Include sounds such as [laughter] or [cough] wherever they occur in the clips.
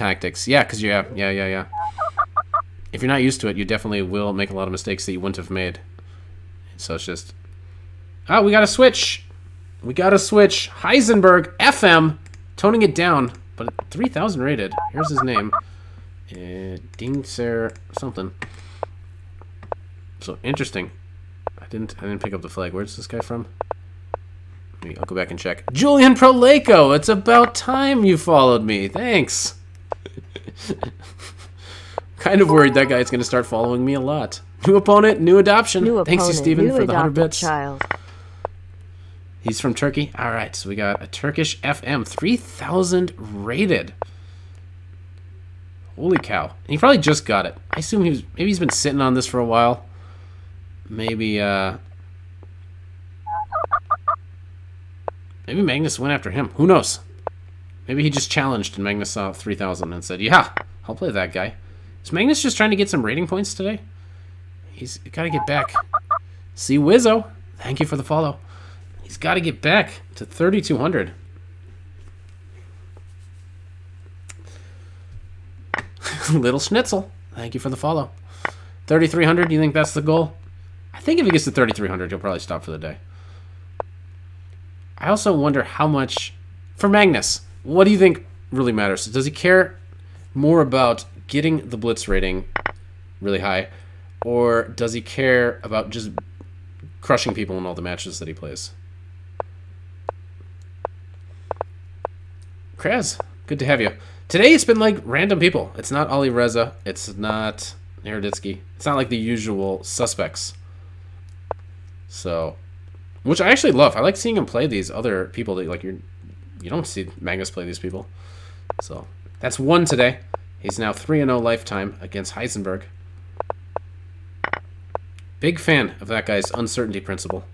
tactics. Yeah, because yeah, yeah, yeah, yeah. If you're not used to it, you definitely will make a lot of mistakes that you wouldn't have made. So it's just, oh, we got a switch. We got a switch. Heisenberg FM, toning it down, but 3,000 rated. Here's his name, uh, Dingser something. So interesting. I didn't I didn't pick up the flag. Where's this guy from? Maybe I'll go back and check. Julian Proleko, it's about time you followed me. Thanks. [laughs] kind of worried that guy's going to start following me a lot. New opponent, new adoption. New Thanks opponent, you, Steven, for the 100 bits. child. He's from Turkey. All right, so we got a Turkish FM, 3,000 rated. Holy cow. And he probably just got it. I assume he was, maybe he's been sitting on this for a while. Maybe, uh... Maybe Magnus went after him. Who knows? Maybe he just challenged and Magnus saw 3,000 and said, yeah, I'll play that guy. Is Magnus just trying to get some rating points today? He's got to get back. See Wizzo, thank you for the follow. He's got to get back to 3,200. [laughs] Little Schnitzel, thank you for the follow. 3,300, Do you think that's the goal? I think if he gets to 3,300, he'll probably stop for the day. I also wonder how much, for Magnus, what do you think really matters? Does he care more about getting the blitz rating really high, or does he care about just crushing people in all the matches that he plays? Kraz, good to have you. Today it's been like random people. It's not Alireza. It's not Naroditsky. It's not like the usual suspects. So, which I actually love. I like seeing him play these other people that like you're you don't see Magnus play these people. So that's one today. He's now 3 0 lifetime against Heisenberg. Big fan of that guy's uncertainty principle.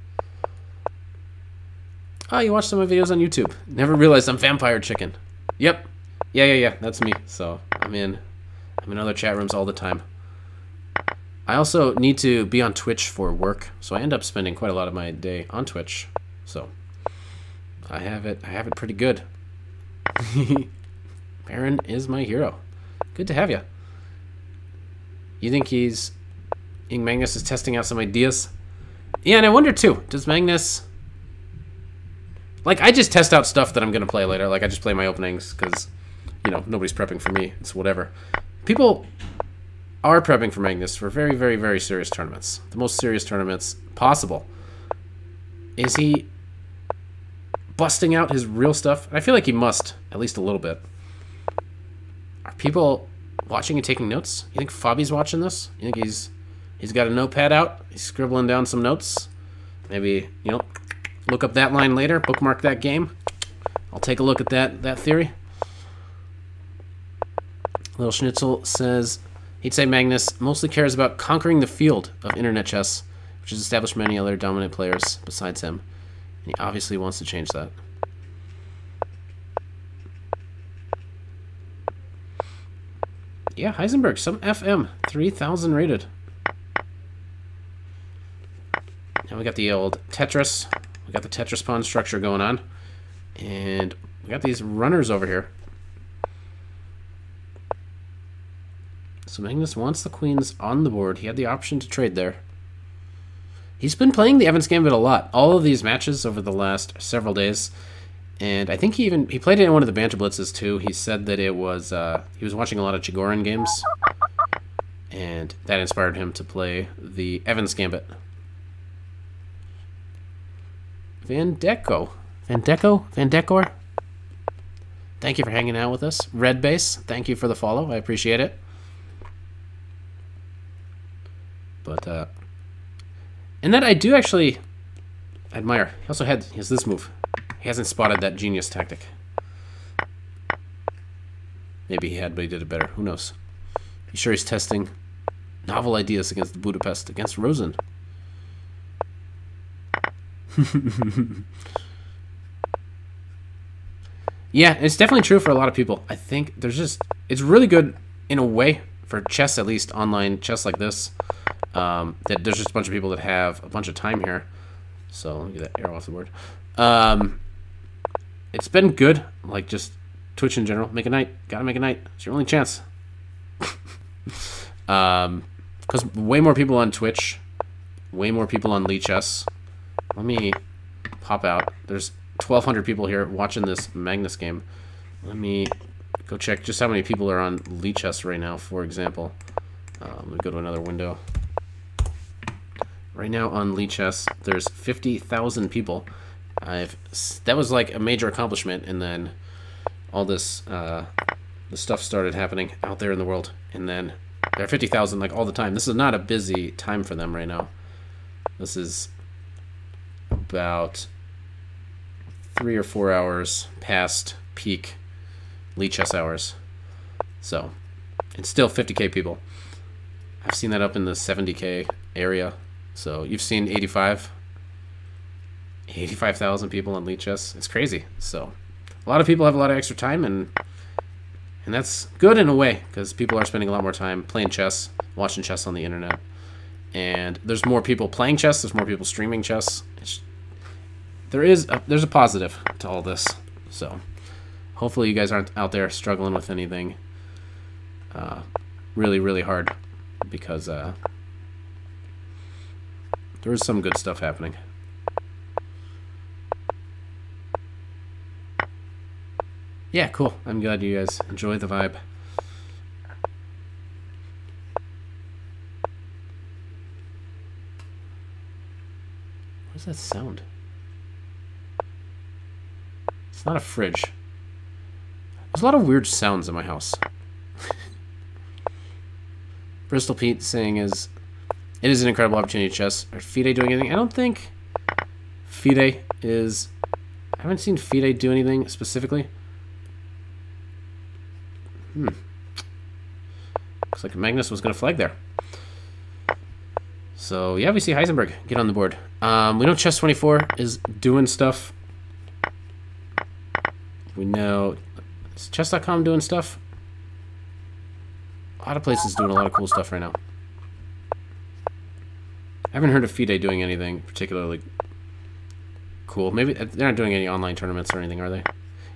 Oh, you watch some of my videos on YouTube. Never realized I'm Vampire Chicken. Yep. Yeah, yeah, yeah. That's me. So I'm in. I'm in other chat rooms all the time. I also need to be on Twitch for work, so I end up spending quite a lot of my day on Twitch. So I have it. I have it pretty good. [laughs] Baron is my hero. Good to have you. You think he's? Think Magnus is testing out some ideas? Yeah, and I wonder too. Does Magnus? Like, I just test out stuff that I'm gonna play later. Like, I just play my openings because, you know, nobody's prepping for me. It's whatever. People are prepping for Magnus for very, very, very serious tournaments. The most serious tournaments possible. Is he busting out his real stuff? I feel like he must, at least a little bit. Are people watching and taking notes? You think Fabi's watching this? You think he's he's got a notepad out? He's scribbling down some notes? Maybe, you know, look up that line later, bookmark that game. I'll take a look at that that theory. Little Schnitzel says he'd say Magnus mostly cares about conquering the field of internet chess, which has established many other dominant players besides him. He obviously wants to change that. Yeah, Heisenberg, some FM, 3,000 rated. Now we got the old Tetris. We got the Tetris pawn structure going on. And we got these runners over here. So Magnus wants the queens on the board. He had the option to trade there. He's been playing the Evans Gambit a lot. All of these matches over the last several days. And I think he even he played it in one of the Banter Blitzes too. He said that it was uh, he was watching a lot of Chigorin games, and that inspired him to play the Evans Gambit. Van Deco, Van Van. Thank you for hanging out with us, Red Base. Thank you for the follow. I appreciate it. But uh, and that I do actually admire. He also had he has this move. He hasn't spotted that genius tactic. Maybe he had, but he did it better. Who knows? Be sure he's testing novel ideas against Budapest, against Rosen. [laughs] yeah, it's definitely true for a lot of people. I think there's just it's really good in a way for chess, at least online chess like this. Um, that there's just a bunch of people that have a bunch of time here. So let me get that arrow off the board. Um, it's been good, like just Twitch in general. Make a night. Gotta make a night. It's your only chance. [laughs] um, because way more people on Twitch, way more people on Lichess. Let me pop out. There's 1,200 people here watching this Magnus game. Let me go check just how many people are on Lichess right now, for example. Uh, let me go to another window. Right now on Lichess, there's 50,000 people. I've that was like a major accomplishment, and then all this uh, the stuff started happening out there in the world, and then there are 50,000 like all the time. This is not a busy time for them right now. This is about three or four hours past peak Lichess hours. So, it's still 50k people. I've seen that up in the 70k area. So you've seen 85, 85,000 people on Lichess. It's crazy. So a lot of people have a lot of extra time, and and that's good in a way because people are spending a lot more time playing chess, watching chess on the internet, and there's more people playing chess. There's more people streaming chess. It's, there is a, there's a positive to all this. So hopefully you guys aren't out there struggling with anything uh, really really hard because uh, there is some good stuff happening. Yeah, cool. I'm glad you guys enjoy the vibe. What is that sound? It's not a fridge. There's a lot of weird sounds in my house. [laughs] Bristol Pete saying is it is an incredible opportunity chess. Are FIDE doing anything? I don't think FIDE is I haven't seen FIDE do anything specifically. Hmm. Looks like Magnus was gonna flag there. So yeah, we see Heisenberg get on the board. Um, we know Chess24 is doing stuff. We know is Chess.com doing stuff. A lot of places doing a lot of cool stuff right now. I haven't heard of FIDE doing anything particularly cool. Maybe they're not doing any online tournaments or anything, are they?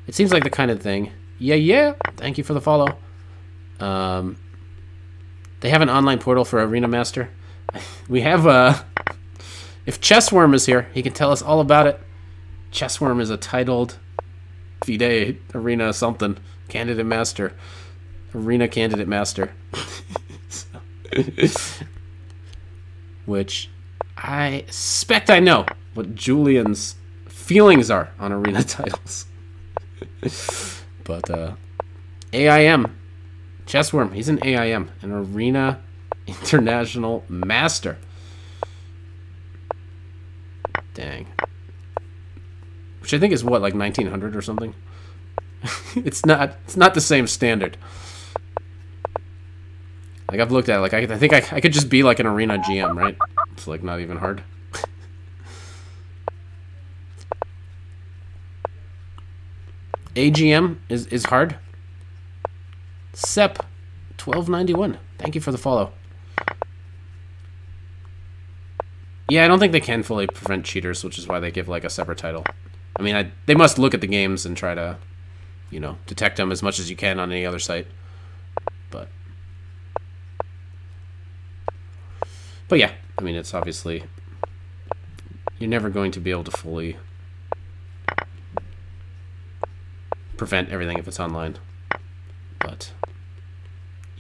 It seems like the kind of thing. Yeah, yeah. Thank you for the follow. Um, they have an online portal for Arena Master. [laughs] We have uh, if Chessworm is here, he can tell us all about it. Chessworm is a titled FIDE Arena something candidate master, Arena candidate master. [laughs] which I suspect I know what Julian's feelings are on arena [laughs] titles. but uh, AIM, Chessworm, he's an AIM, an Arena [laughs] International Master. Dang. Which I think is what, like 1900 or something? [laughs] it's not. It's not the same standard. Like I've looked at it, like I, I think I, I could just be like an arena GM, right? It's like not even hard. [laughs] AGM is, is hard. SEP 1291. Thank you for the follow. Yeah, I don't think they can fully prevent cheaters, which is why they give like a separate title. I mean, I, they must look at the games and try to, you know, detect them as much as you can on any other site. But But yeah, I mean, it's obviously you're never going to be able to fully prevent everything if it's online. But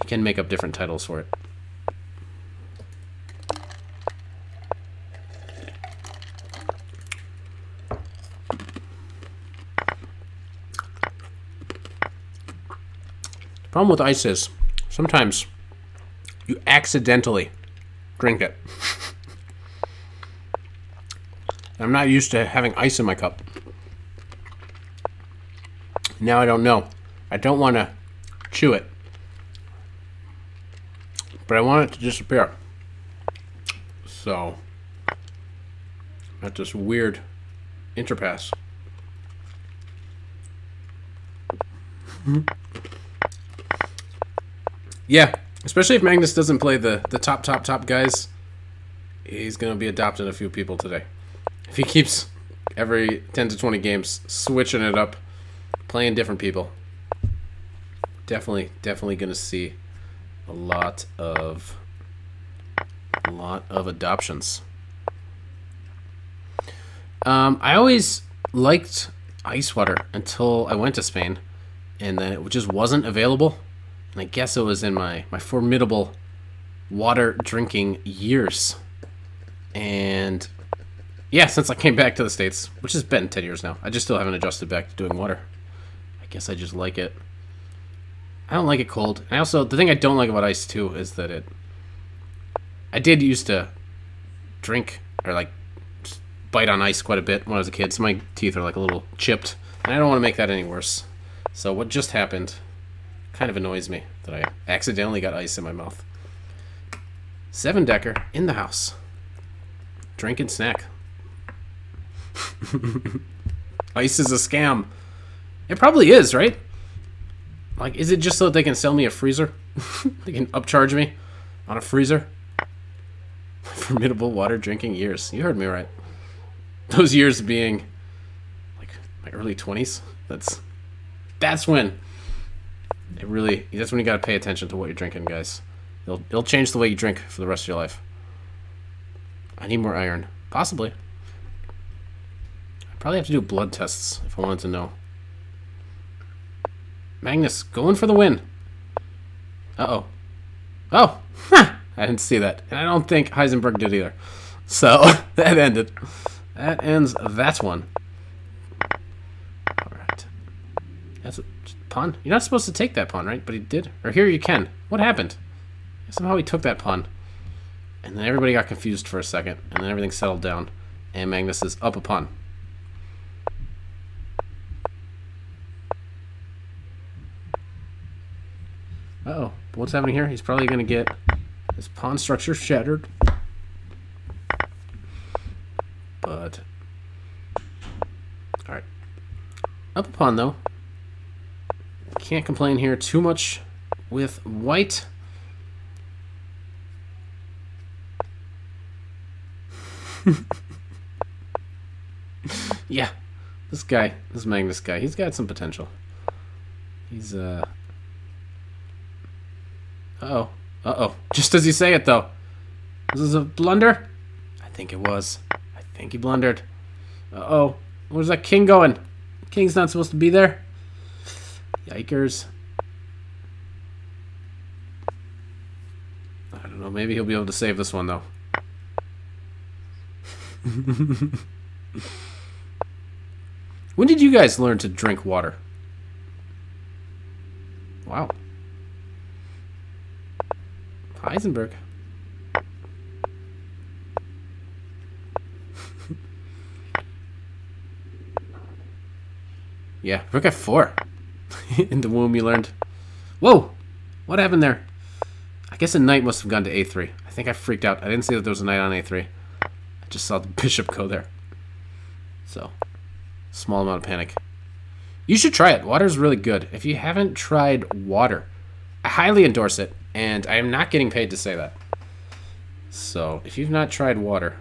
you can make up different titles for it. The problem with ice is sometimes you accidentally drink it. I'm not used to having ice in my cup. Now I don't know. I don't want to chew it. But I want it to disappear. So, at this weird interpass. [laughs] yeah, Especially if Magnus doesn't play the, the top, top, top guys, he's going to be adopting a few people today. If he keeps every 10 to 20 games switching it up, playing different people, definitely, definitely going to see a lot of, a lot of adoptions. Um, I always liked ice water until I went to Spain, and then it just wasn't available. I guess it was in my my formidable water drinking years. And yeah, since I came back to the States, which has been 10 years now, I just still haven't adjusted back to doing water. I guess I just like it. I don't like it cold. And I also, the thing I don't like about ice too is that it. I did used to drink or like bite on ice quite a bit when I was a kid, so my teeth are like a little chipped. And I don't want to make that any worse. So what just happened kind of annoys me that I accidentally got ice in my mouth. Seven Decker in the house. Drink and snack. [laughs] ice is a scam. It probably is, right? Like, is it just so that they can sell me a freezer? [laughs] they can upcharge me on a freezer? [laughs] Formidable water drinking years. You heard me right. Those years being like my early 20s. That's that's when it really that's when you got to pay attention to what you're drinking, guys. It'll it'll change the way you drink for the rest of your life. I need more iron. Possibly. I probably have to do blood tests if I wanted to know. Magnus, going for the win. Uh-oh. Oh! I didn't see that. And I don't think Heisenberg did either. So, [laughs] that ended. That ends that one. Alright. That's a pawn. You're not supposed to take that pawn, right? But he did. Or here you can. What happened? Somehow he took that pawn. And then everybody got confused for a second. And then everything settled down. And Magnus is up a pawn. Uh oh What's happening here? He's probably going to get his pawn structure shattered. But... Alright. Up a pawn, though. Can't complain here too much with white. [laughs] yeah, this guy, this Magnus guy, he's got some potential. He's, uh, uh-oh. Uh-oh. Just as you say it, though. This is a blunder? I think it was. I think he blundered. Uh-oh. Where's that king going? King's not supposed to be there. Yikers. I don't know. Maybe he'll be able to save this one, though. [laughs] when did you guys learn to drink water? Wow. Heisenberg. [laughs] yeah, rook f4. [laughs] In the womb you learned. Whoa! What happened there? I guess a knight must have gone to a3. I think I freaked out. I didn't see that there was a knight on a3. I just saw the [laughs] bishop go there. So, small amount of panic. You should try it. Water is really good. If you haven't tried water, I highly endorse it. And I am not getting paid to say that. So, if you've not tried water,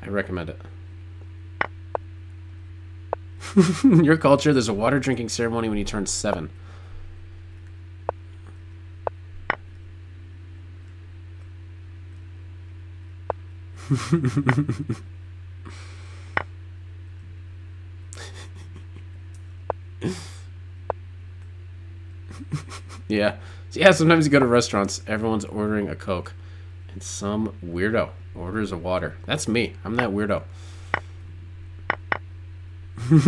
I recommend it. [laughs] Your culture, there's a water drinking ceremony when you turn seven. [laughs] yeah. Yeah, sometimes you go to restaurants, everyone's ordering a Coke, and some weirdo orders a water. That's me. I'm that weirdo. Yeah,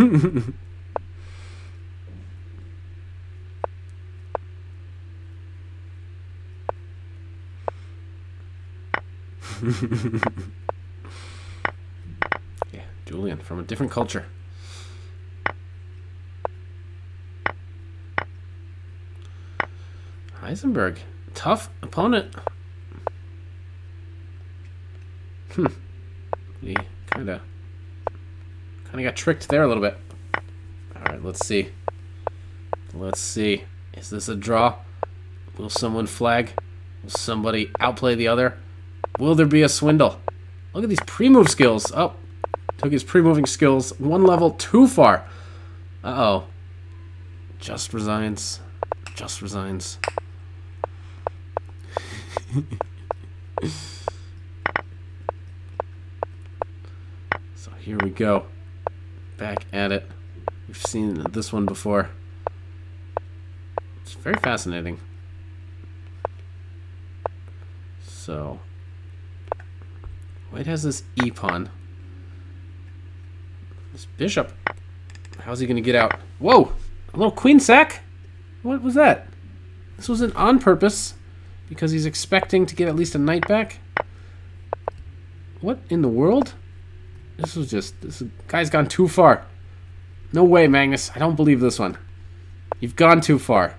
Julian from a different culture. Heisenberg. Tough opponent. Hmm. He kind of kind of got tricked there a little bit. All right, let's see. Let's see. Is this a draw? Will someone flag? Will somebody outplay the other? Will there be a swindle? Look at these pre-move skills. Oh, took his pre-moving skills one level too far. Uh-oh. Just resigns. Just resigns. [laughs] so here we go. Back at it. We've seen this one before. It's very fascinating. So, White has this E pawn. This bishop. How's he going to get out? Whoa! A little queen sack? What was that? This wasn't on purpose because he's expecting to get at least a knight back. What in the world? This was just... This guy's gone too far. No way, Magnus. I don't believe this one. You've gone too far.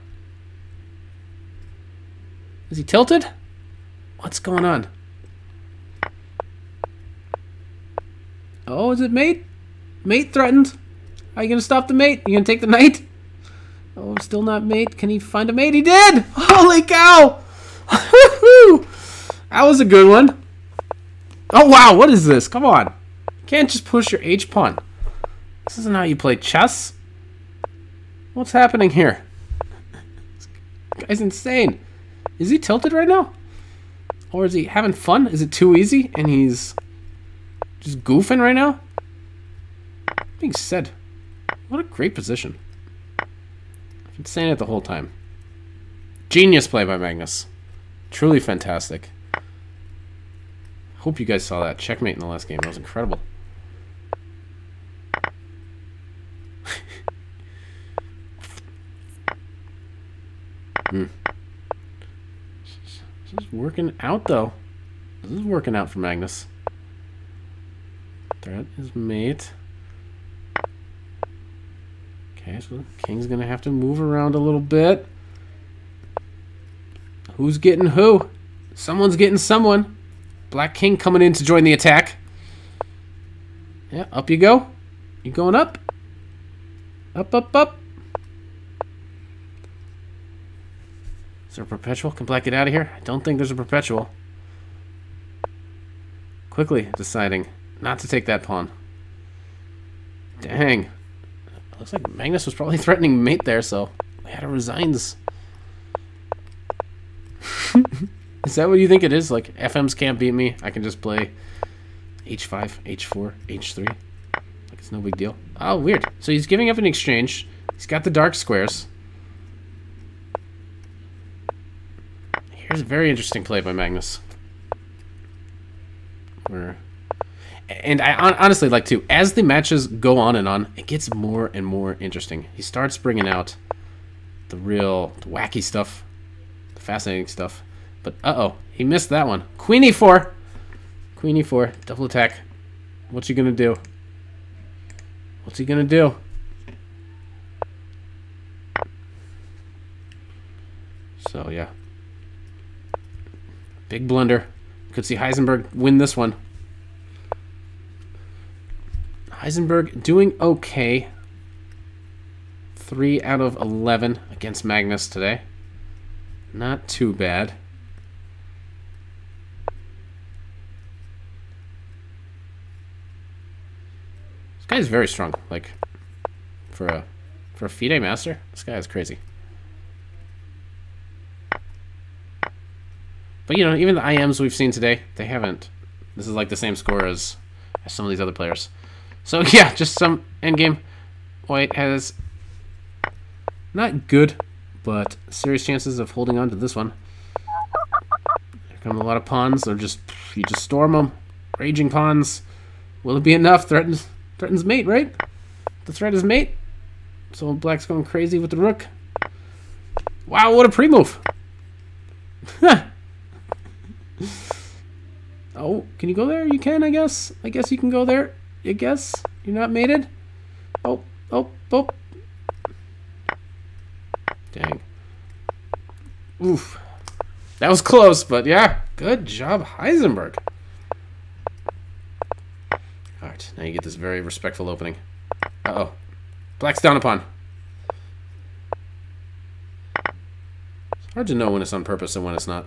Is he tilted? What's going on? Oh, is it mate? Mate threatened. Are you going to stop the mate? Are you to take the knight? Oh, still not mate. Can he find a mate? He did! [laughs] Holy cow! [laughs] that was a good one. Oh, wow. What is this? Come on. Can't just push your H pawn. This isn't how you play chess. What's happening here? This [laughs] guy's insane. Is he tilted right now? Or is he having fun? Is it too easy and he's just goofing right now? Being said, what a great position. I've been saying it the whole time. Genius play by Magnus. Truly fantastic. Hope you guys saw that. Checkmate in the last game. That was incredible. Hmm. This is working out, though. This is working out for Magnus. Threat is mate. Okay, so King's going to have to move around a little bit. Who's getting who? Someone's getting someone. Black King coming in to join the attack. Yeah, up you go. You going up? Up, up, up. There a perpetual? Can Black get out of here? I don't think there's a perpetual. Quickly deciding not to take that pawn. Dang. Looks like Magnus was probably [laughs] threatening mate there, so we had to resigns. [laughs] is that what you think it is? Like, FMs can't beat me. I can just play H5, H4, H3. Like, it's no big deal. Oh, weird. So he's giving up an exchange. He's got the dark squares. Here's a very interesting play by Magnus. Where... And I honestly like to, as the matches go on and on, it gets more and more interesting. He starts bringing out the real wacky stuff, the fascinating stuff. But uh-oh, he missed that one. Queen e4. Queen e4, double attack. What's he gonna do? What's he gonna do? So yeah. Big blunder. Could see Heisenberg win this one. Heisenberg doing okay. 3 out of 11 against Magnus today. Not too bad. This guy is very strong. Like, for a for a FIDE master, this guy is crazy. But, you know, even the IMs we've seen today, they haven't. This is like the same score as, as some of these other players. So [laughs] yeah, just some endgame. White has not good, but serious chances of holding on to this one. Here come a lot of pawns. They're just you just storm them. Raging pawns. Will it be enough? Threatens threatens mate, right? The threat is mate. So black's going crazy with the rook. Wow, what a pre-move. [laughs] oh, can you go there? You can, I guess. I guess you can go there. I guess. You're not mated? Oh, oh, oh. Dang. Oof. That was close, but yeah. Good job, Heisenberg. Alright, now you get this very respectful opening. Uh-oh. Black's down upon. It's hard to know when it's on purpose and when it's not.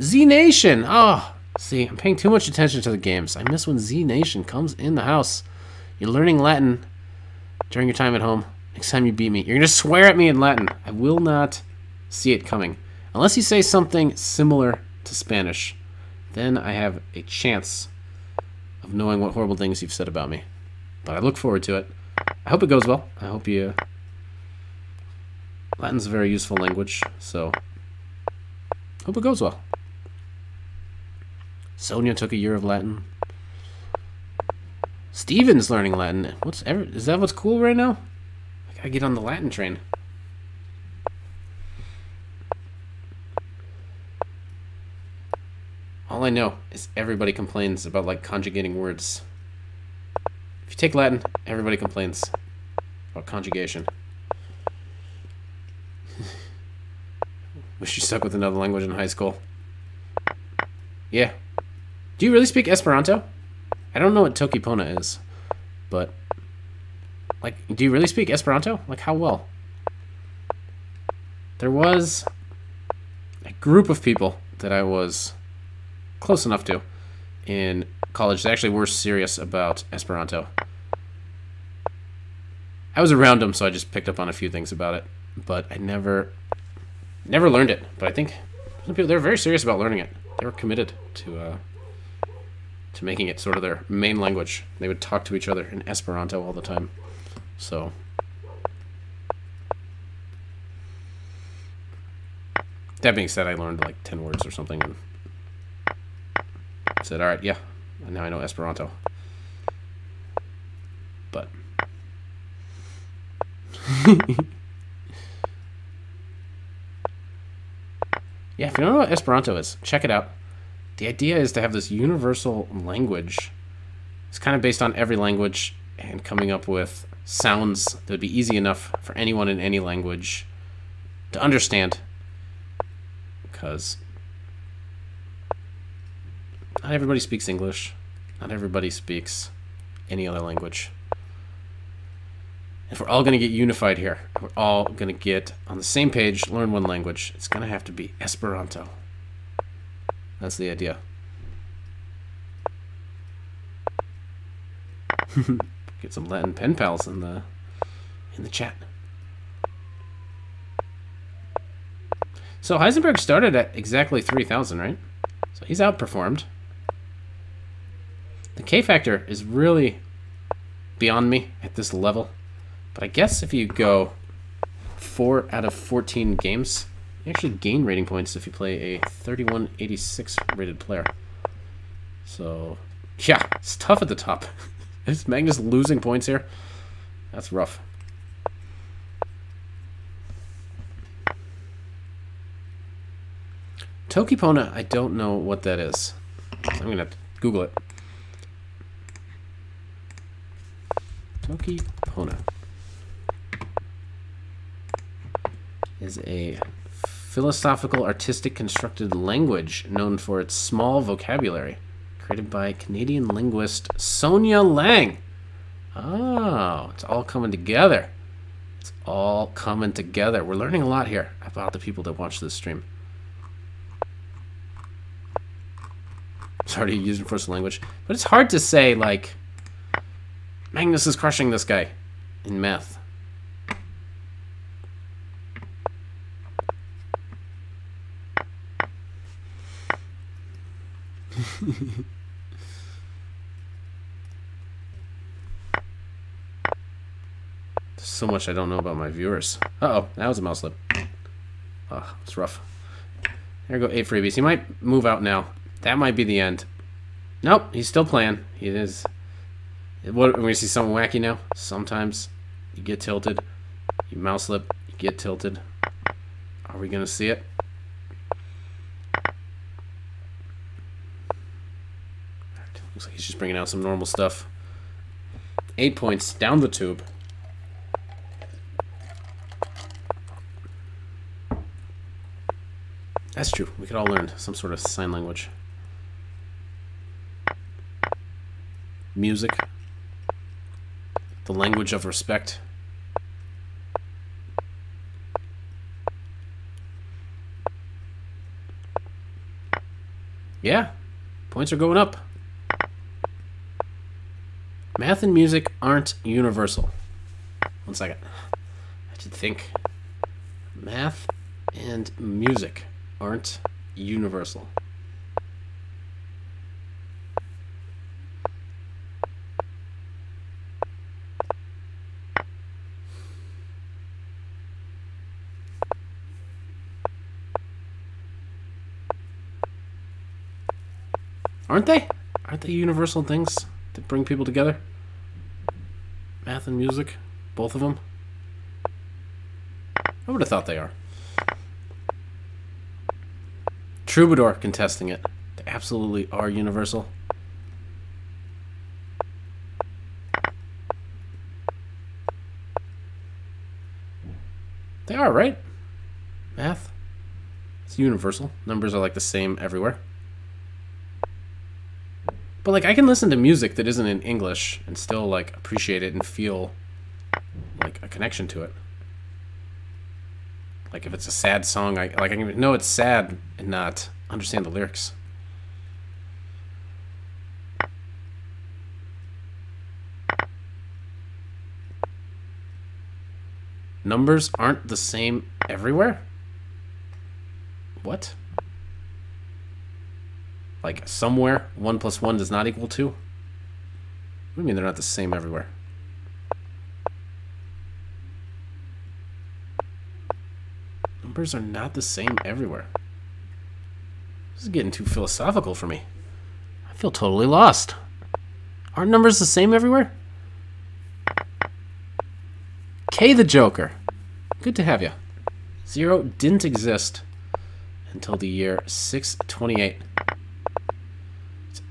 Z Nation! Oh, ah, see, I'm paying too much attention to the games. I miss when Z Nation comes in the house. You're learning Latin during your time at home. Next time you beat me, you're going to swear at me in Latin. I will not see it coming. Unless you say something similar to Spanish, then I have a chance of knowing what horrible things you've said about me. But I look forward to it. I hope it goes well. I hope you. Latin's a very useful language, so hope it goes well. Sonia took a year of Latin. Steven's learning Latin. What's ever is that what's cool right now? I gotta get on the Latin train. All I know is everybody complains about like conjugating words. If you take Latin, everybody complains about conjugation. [laughs] Wish you stuck with another language in high school. Yeah. Do you really speak Esperanto? I don't know what Toki Pona is, but like, do you really speak Esperanto? Like, how well? There was a group of people that I was close enough to in college that actually were serious about Esperanto. I was around them, so I just picked up on a few things about it, but I never, never learned it. But I think some people they're very serious about learning it. They were committed to uh, to making it sort of their main language. They would talk to each other in Esperanto all the time. So. That being said, I learned like 10 words or something and said, all right, yeah, now I know Esperanto. But. [laughs] yeah, if you don't know what Esperanto is, check it out. The idea is to have this universal language. It's kind of based on every language and coming up with sounds that would be easy enough for anyone in any language to understand. Because not everybody speaks English. Not everybody speaks any other language. If we're all going to get unified here, we're all going to get on the same page, learn one language, it's going to have to be Esperanto. That's the idea. [laughs] get some Latin pen pals in the in the chat. So Heisenberg started at exactly 3,000, right? So he's outperformed. The K factor is really beyond me at this level. But I guess if you go 4 out of 14 games, you actually gain rating points if you play a 3186 rated player. So, yeah, it's tough at the top. [laughs] is Magnus losing points here? That's rough. Toki Pona, I don't know what that is. I'm going to Google it. Toki Pona is a philosophical artistic constructed language known for its small vocabulary, created by Canadian linguist Sonja Lang. Oh, it's all coming together. It's all coming together. We're learning a lot here about the people that watch this stream. Sorry to use universal language, but it's hard to say like Magnus is crushing this guy in math. [laughs] There's so much I don't know about my viewers. Uh oh that was a mouse slip. Oh, it's rough. There go eight freebies. He might move out now. That might be the end. Nope, he's still playing. He is what you see something wacky now, sometimes you get tilted, you mouse slip, you get tilted. Are we gonna see it? Looks like he's just bringing out some normal stuff. Eight points down the tube. That's true. We could all learn some sort of sign language. Music the language of respect. Yeah, points are going up. Math and music aren't universal. One second. I should think. Math and music aren't universal. Aren't they? Aren't they universal things bring people together? Math and music, both of them. I would have thought they are. Troubadour contesting it. They absolutely are universal. They are, right? Math. It's universal. Numbers are like the same everywhere. But like I can listen to music that isn't in English and still like appreciate it and feel like a connection to it. Like if it's a sad song, I like I can know it's sad and not understand the lyrics. Numbers aren't the same everywhere? What? Like somewhere, 1 plus 1 does not equal 2? What do you mean they're not the same everywhere? Numbers are not the same everywhere. This is getting too philosophical for me. I feel totally lost. Aren't numbers the same everywhere? K the Joker. Good to have you. Zero didn't exist until the year 628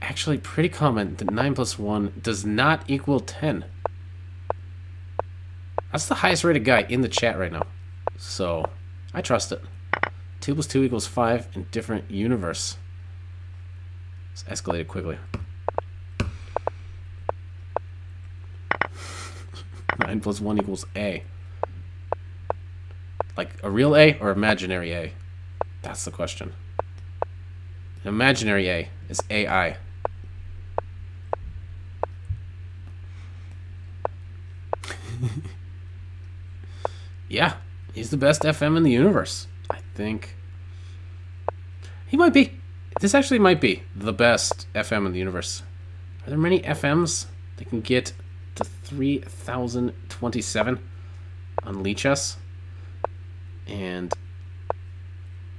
actually pretty common that 9 plus 1 does not equal 10. That's the highest rated guy in the chat right now. So, I trust it. 2 plus 2 equals 5 in different universe. It's escalated quickly. [laughs] 9 plus 1 equals A. Like a real A or imaginary A? That's the question. An imaginary A is AI. [laughs] yeah, he's the best FM in the universe. I think he might be. This actually might be the best FM in the universe. Are there many FMs that can get to 3027 on Lichess? And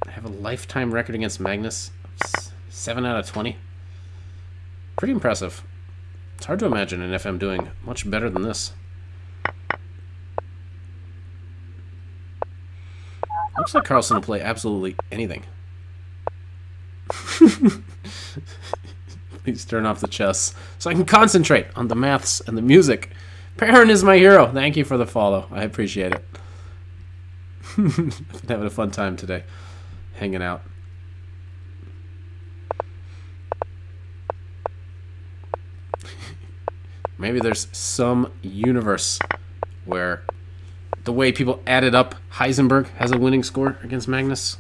I have a lifetime record against Magnus of 7 out of 20. Pretty impressive. It's hard to imagine an FM doing much better than this. Looks like Carlsen will play absolutely anything. Please turn off the chess so I can concentrate on the maths and the music. Perrin is my hero. Thank you for the follow. I appreciate it. I've been having a fun time today, hanging out. Maybe there's some universe where the way people added up, Heisenberg has a winning score against Magnus.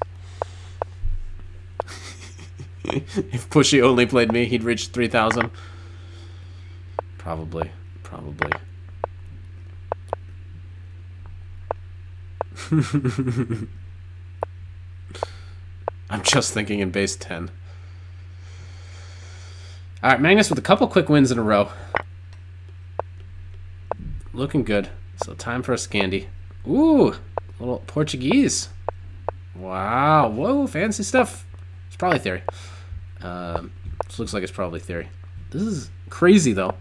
[laughs] if Pushy only played me, he'd reach 3,000. Probably. Probably. [laughs] I'm just thinking in base 10. Alright, Magnus with a couple quick wins in a row. Looking good. So time for a Scandi. Ooh, little Portuguese. Wow. Whoa, fancy stuff. It's probably theory. Um, this looks like it's probably theory. This is crazy, though.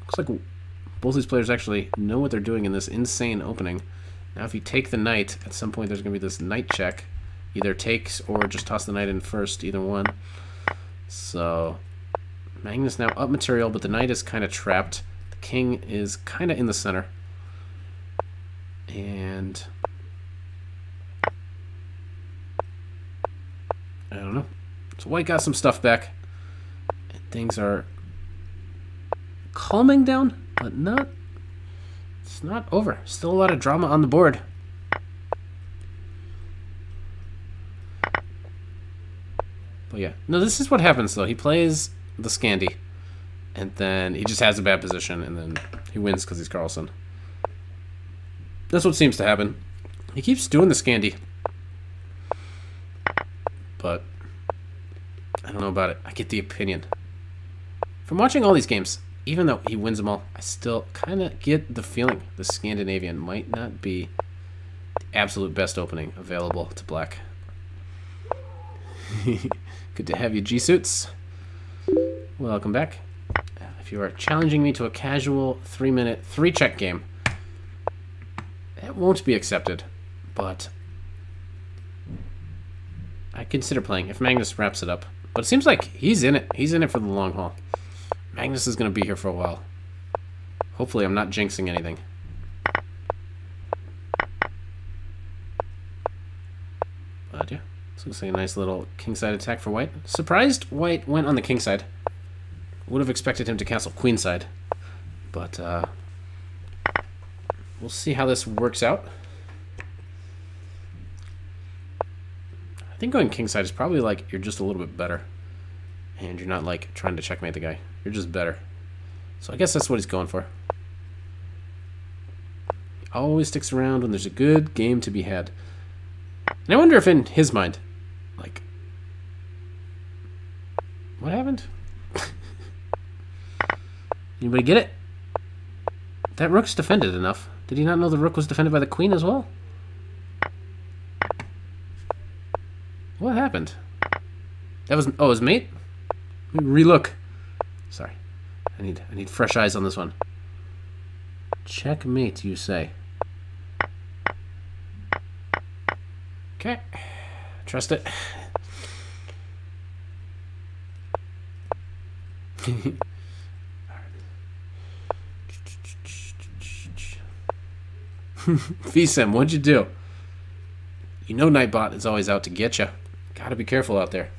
Looks like both these players actually know what they're doing in this insane opening. Now, if you take the knight, at some point there's going to be this knight check. Either takes or just toss the knight in first, either one. So, Magnus now up material, but the knight is kind of trapped. The king is kind of in the center. And I don't know. So White got some stuff back. And things are calming down, but not it's not over. Still a lot of drama on the board. But yeah. No, this is what happens though. He plays the Scandi. and then he just has a bad position, and then he wins because he's Carlsen. That's what seems to happen. He keeps doing the Scandi. But I don't know about it. I get the opinion. From watching all these games, even though he wins them all, I still kind of get the feeling the Scandinavian might not be the absolute best opening available to black. [laughs] Good to have you, G Suits. Welcome back. Uh, if you are challenging me to a casual three minute, three check game, it won't be accepted, but I consider playing if Magnus wraps it up. But it seems like he's in it. He's in it for the long haul. Magnus is going to be here for a while. Hopefully I'm not jinxing anything. But yeah, this looks like a nice little kingside attack for white. Surprised white went on the kingside. Would have expected him to castle queenside. But uh, we'll see how this works out. I think going kingside is probably like you're just a little bit better. And you're not like trying to checkmate the guy. You're just better. So I guess that's what he's going for. He always sticks around when there's a good game to be had. And I wonder if in his mind, like, what happened? [laughs] Anybody get it? That rook's defended enough. Did he not know the rook was defended by the queen as well? What happened? That was oh, his mate. Relook. Sorry, I need I need fresh eyes on this one. Checkmate, you say? Okay, trust it. [laughs] [laughs] VSIM, what'd you do? You know Nightbot is always out to get you. Gotta be careful out there.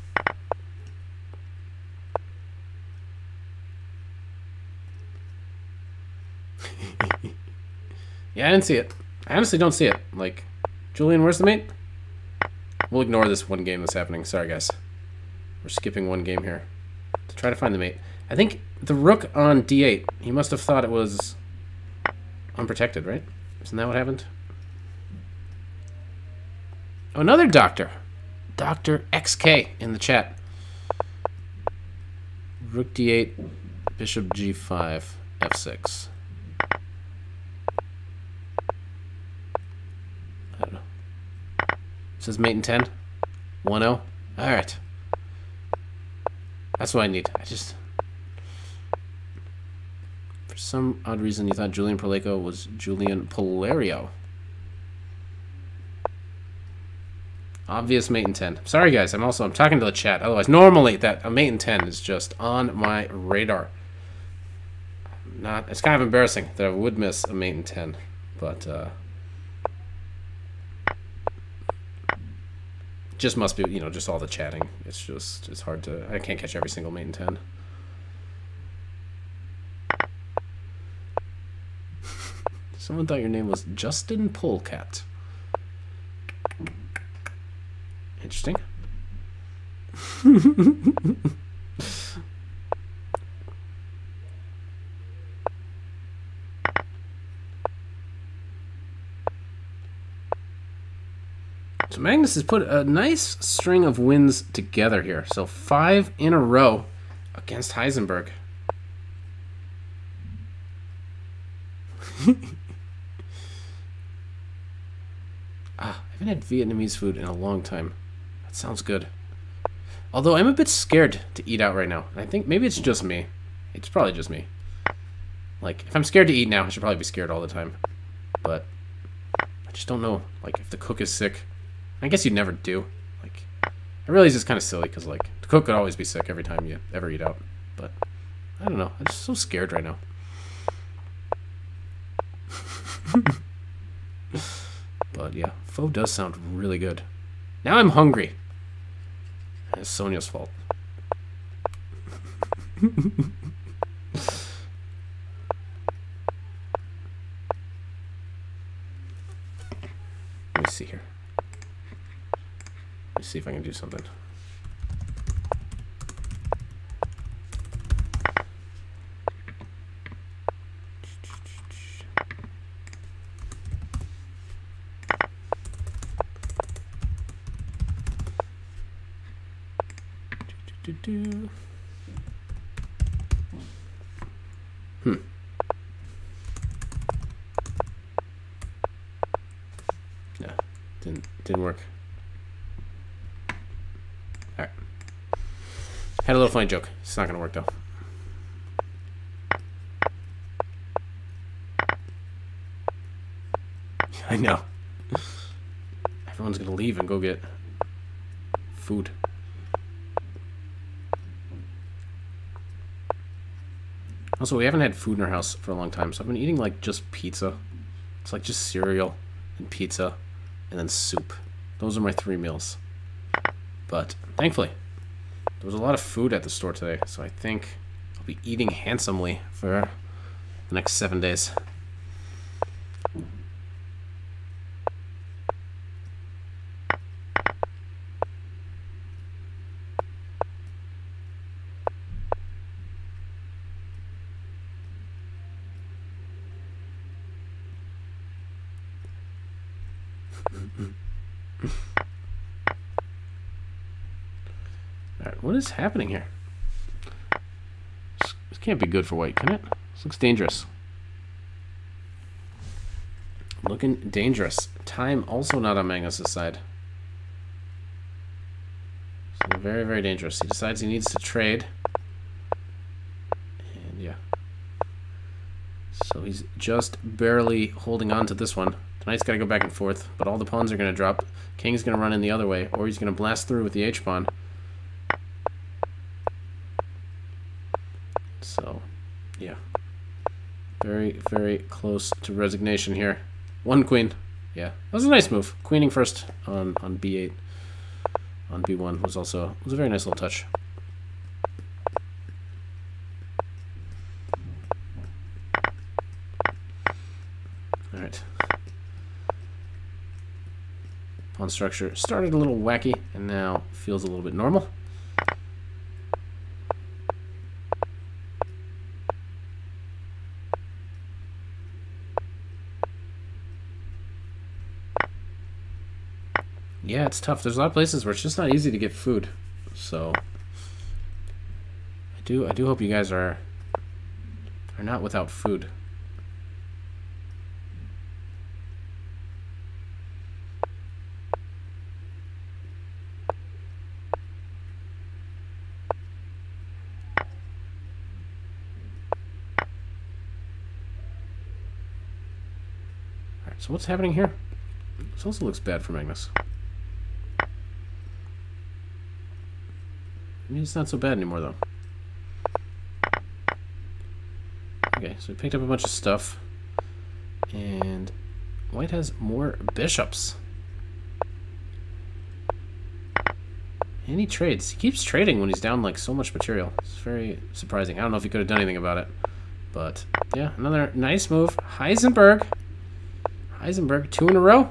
[laughs] yeah, I didn't see it. I honestly don't see it. Like, Julian, where's the mate? We'll ignore this one game that's happening. Sorry, guys. We're skipping one game here to try to find the mate. I think the rook on d8, he must have thought it was unprotected, right? Isn't that what happened? Oh, another doctor. Dr. XK in the chat. Rook d8, bishop g5, f6. I don't know. Says mate in 10. 1 0. Alright. That's what I need. I just some odd reason you thought Julian Proleko was Julian Polario. Obvious mate in 10. Sorry guys, I'm also I'm talking to the chat. Otherwise, normally that a mate in 10 is just on my radar. Not it's kind of embarrassing that I would miss a mate in 10, but uh just must be, you know, just all the chatting. It's just it's hard to I can't catch every single mate in 10. Someone thought your name was Justin Polecat. Interesting. [laughs] So Magnus has put a nice string of wins together here. So five in a row against Heisenberg. [laughs] ah, I haven't had Vietnamese food in a long time. That sounds good. Although I'm a bit scared to eat out right now. I think maybe it's just me. It's probably just me. Like, if I'm scared to eat now, I should probably be scared all the time. But I just don't know, like, if the cook is sick. I guess you'd never do. Like, I realize it's kind of silly because, like, the cook could always be sick every time you ever eat out. But I don't know. I'm just so scared right now. [laughs] but yeah, pho does sound really good. Now I'm hungry. It's Sonia's fault. [laughs] Let me see here. Let me see if I can do something. Do. Hmm. Yeah, didn't didn't work. All right. Had a little funny joke. It's not gonna work though. [laughs] I know. Everyone's gonna leave and go get food. Also, we haven't had food in our house for a long time, so I've been eating like just pizza. It's like just cereal and pizza and then soup. Those are my three meals. But thankfully, there was a lot of food at the store today, so I think I'll be eating handsomely for the next seven days. Alright, what is happening here? This, can't be good for white, can it? This looks dangerous. Looking dangerous. Time also not on Magnus' side. So very, very dangerous. He decides he needs to trade. And yeah. So he's just barely holding on to this one. Knight's got to go back and forth, but all the pawns are going to drop. King's going to run in the other way, or he's going to blast through with the H-pawn. So, yeah. Very, very close to resignation here. One queen. Yeah, that was a nice move. Queening first on, on b8. On b1 was also was a very nice little touch. All right. Pawn structure started a little wacky and now feels a little bit normal. Yeah, it's tough. There's a lot of places where it's just not easy to get food. So I do I do hope you guys are are not without food. So what's happening here? This also looks bad for Magnus. It's not so bad anymore, though. Okay, so we picked up a bunch of stuff. And White has more bishops. And he trades. He keeps trading when he's down, like, so much material. It's very surprising. I don't know if he could have done anything about it. But, yeah, another nice move. Heisenberg Heisenberg, two in a row.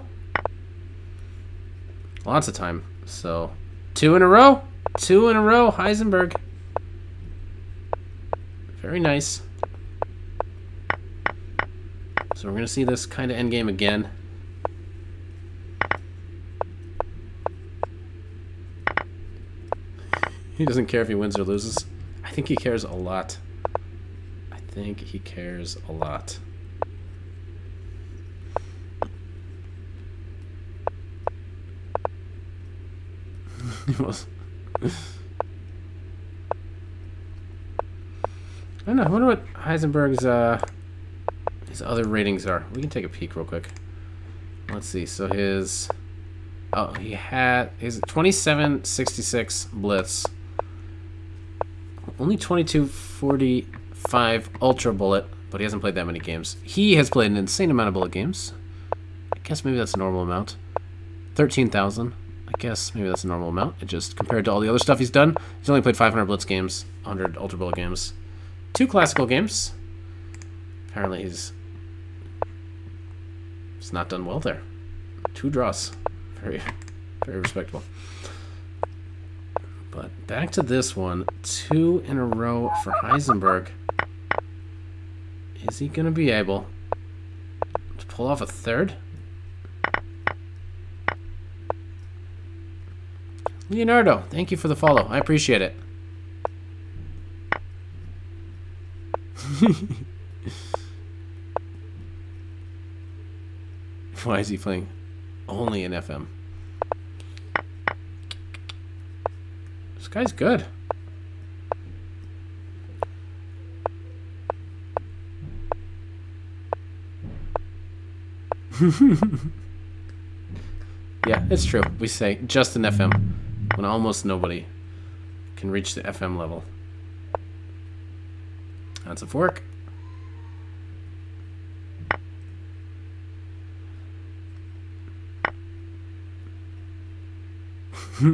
Lots of time. So, two in a row. Two in a row, Heisenberg. Very nice. So we're going to see this kind of endgame again. He doesn't care if he wins or loses. I think he cares a lot. I think he cares a lot. [laughs] he was. I don't know. I wonder what Heisenberg's uh, his other ratings are. We can take a peek real quick. Let's see. So his oh he had his 2766 blitz. Only 2245 ultra bullet, but he hasn't played that many games. He has played an insane amount of bullet games. I guess maybe that's a normal amount. 13,000. I guess maybe that's a normal amount. It just compared to all the other stuff he's done, he's only played 500 Blitz games, 100 Ultra Bullet games, two classical games. Apparently he's he's not done well there. Two draws, very very respectable. But back to this one, two in a row for Heisenberg. Is he going to be able to pull off a third? Leonardo, thank you for the follow. I appreciate it. [laughs] Why is he playing only in FM? This guy's good. [laughs] yeah, it's true. We say just an FM when almost nobody can reach the FM level. That's a fork. [laughs] I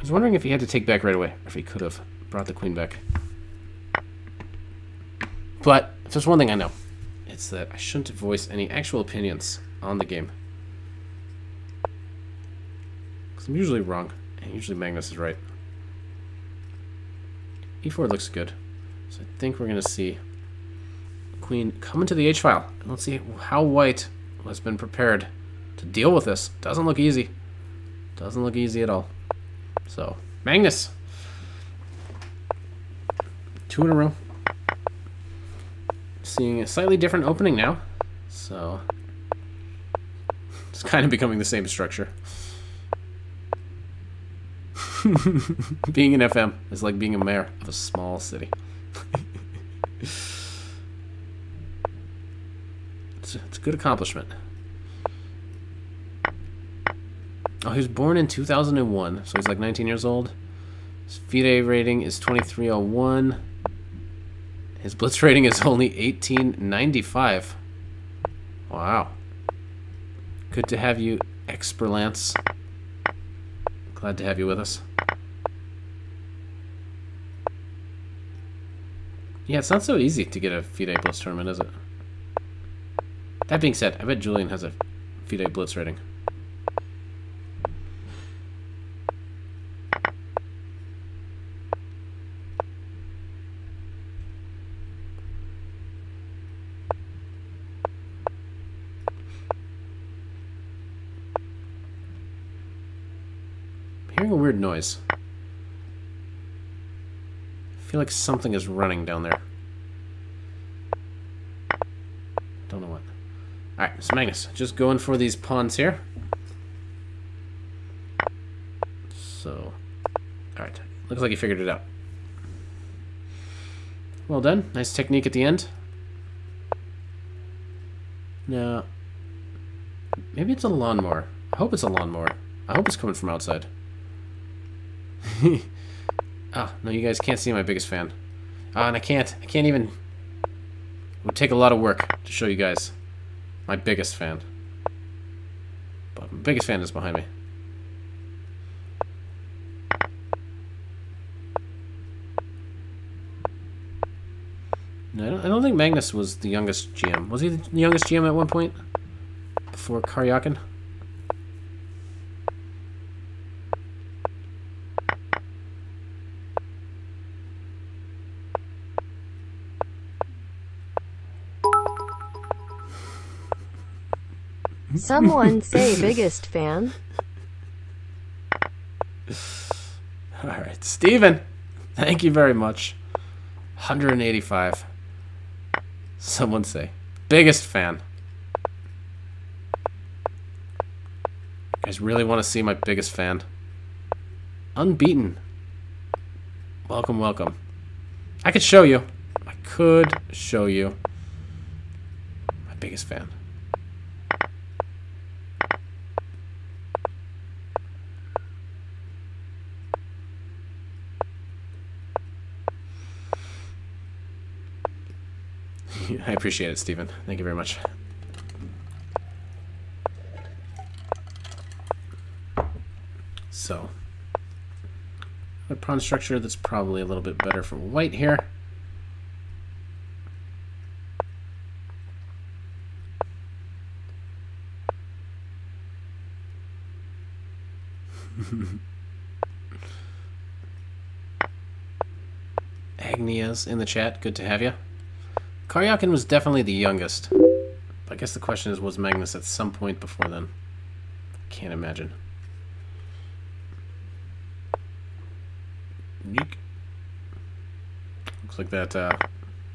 was wondering if he had to take back right away, or if he could have brought the queen back. But there's one thing I know, it's that I shouldn't voice any actual opinions on the game. Because I'm usually wrong, and usually Magnus is right. e4 looks good, so I think we're going to see queen come into the h-file. Let's see how white has been prepared to deal with this. Doesn't look easy. Doesn't look easy at all. So, Magnus. Two in a row. Seeing a slightly different opening now. So, it's kind of becoming the same structure. [laughs] being an FM is like being a mayor of a small city. [laughs] it's, it's a good accomplishment. Oh, he was born in 2001, so he's like 19 years old. His FIDE rating is 2301. His Blitz rating is only 1895. Wow. Good to have you, Experlance. Glad to have you with us. Yeah, it's not so easy to get a FIDE Blitz tournament, is it? That being said, I bet Julian has a FIDE Blitz rating. hearing a weird noise. I feel like something is running down there. Don't know what. Alright, so Magnus, just going for these pawns here. So, alright. Looks like he figured it out. Well done. Nice technique at the end. Now, maybe it's a lawnmower. I hope it's a lawnmower. I hope it's coming from outside. [laughs] oh, no, you guys can't see my biggest fan. Oh, and I can't, I can't even... It would take a lot of work to show you guys my biggest fan. But my biggest fan is behind me. No, I don't, I don't think Magnus was the youngest GM. Was he the youngest GM at one point? Before Karyakin? Someone [laughs] say biggest fan. All right, Steven, thank you very much. 185. Someone say biggest fan. You guys really want to see my biggest fan? Unbeaten. Welcome, welcome. I could show you. I could show you my biggest fan. I appreciate it, Stephen. Thank you very much. So, a pawn structure that's probably a little bit better for white here. [laughs] Agnias in the chat. Good to have you. Karyakin was definitely the youngest. I guess the question is, was Magnus at some point before then? Can't imagine. Yeek. Looks like that uh,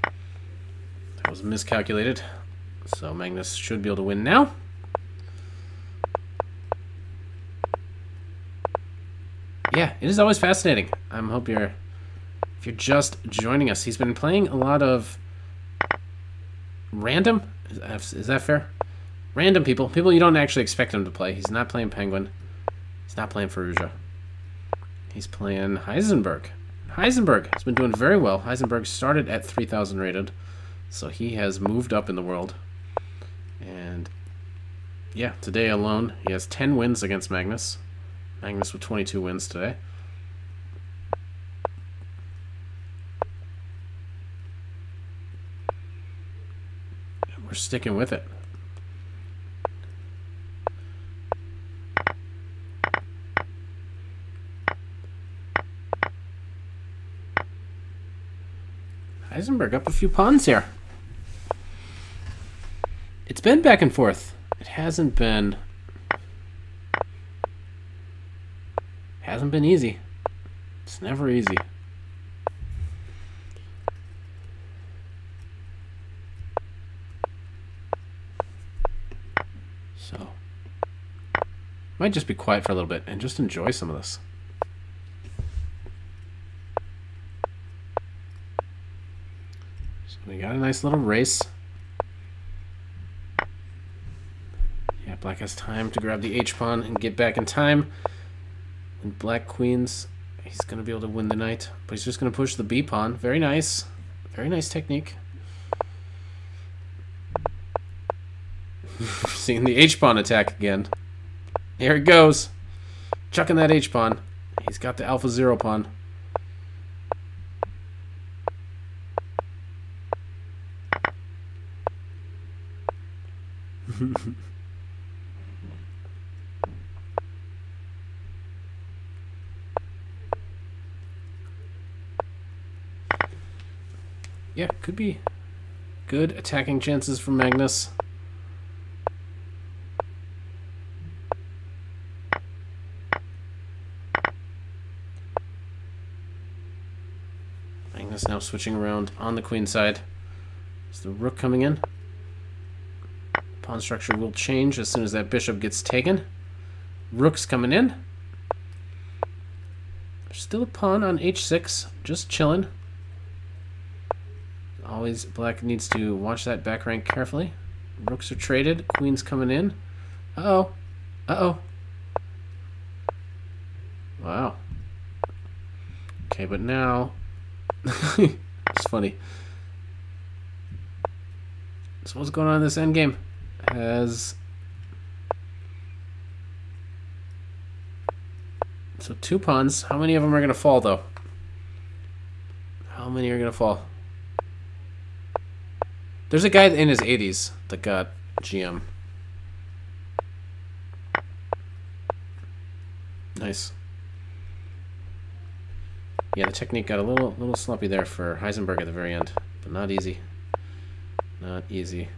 that was miscalculated. So Magnus should be able to win now. Yeah, it is always fascinating. I hope you're if you're just joining us. He's been playing a lot of random. Is that, fair? Random people, people you don't actually expect him to play. He's not playing Penguin. He's not playing Firouzja. He's playing Heisenberg. Heisenberg has been doing very well. Heisenberg started at 3,000 rated, so he has moved up in the world. And yeah, today alone, he has 10 wins against Magnus. Magnus with 22 wins today. We're sticking with it. Heisenberg up a few pawns here. It's been back and forth. It hasn't been hasn't been easy. It's never easy. So, might just be quiet for a little bit and just enjoy some of this. So We got a nice little race. Yeah, black has time to grab the H-pawn and get back in time. And black queens, he's going to be able to win the knight. But he's just going to push the B-pawn. Very nice. Very nice technique. [laughs] Seeing the H-pawn attack again. Here it goes. Chucking that H-pawn. He's got the AlphaZero pawn. [laughs] yeah, could be good attacking chances for Magnus. Magnus now switching around on the queen side. Is the rook coming in? Pawn structure will change as soon as that bishop gets taken. Rook's coming in. Still a pawn on h6, just chilling. Always black needs to watch that back rank carefully. Rooks are traded, queen's coming in. Uh-oh. Uh-oh. Wow. Okay, but now... [laughs] it's funny. So what's going on in this endgame? has so two pawns. How many of them are going to fall though? How many are going to fall? There's a guy in his 80s that got GM. Nice. Yeah, the technique got a little little sloppy there for Heisenberg at the very end, but not easy. Not easy.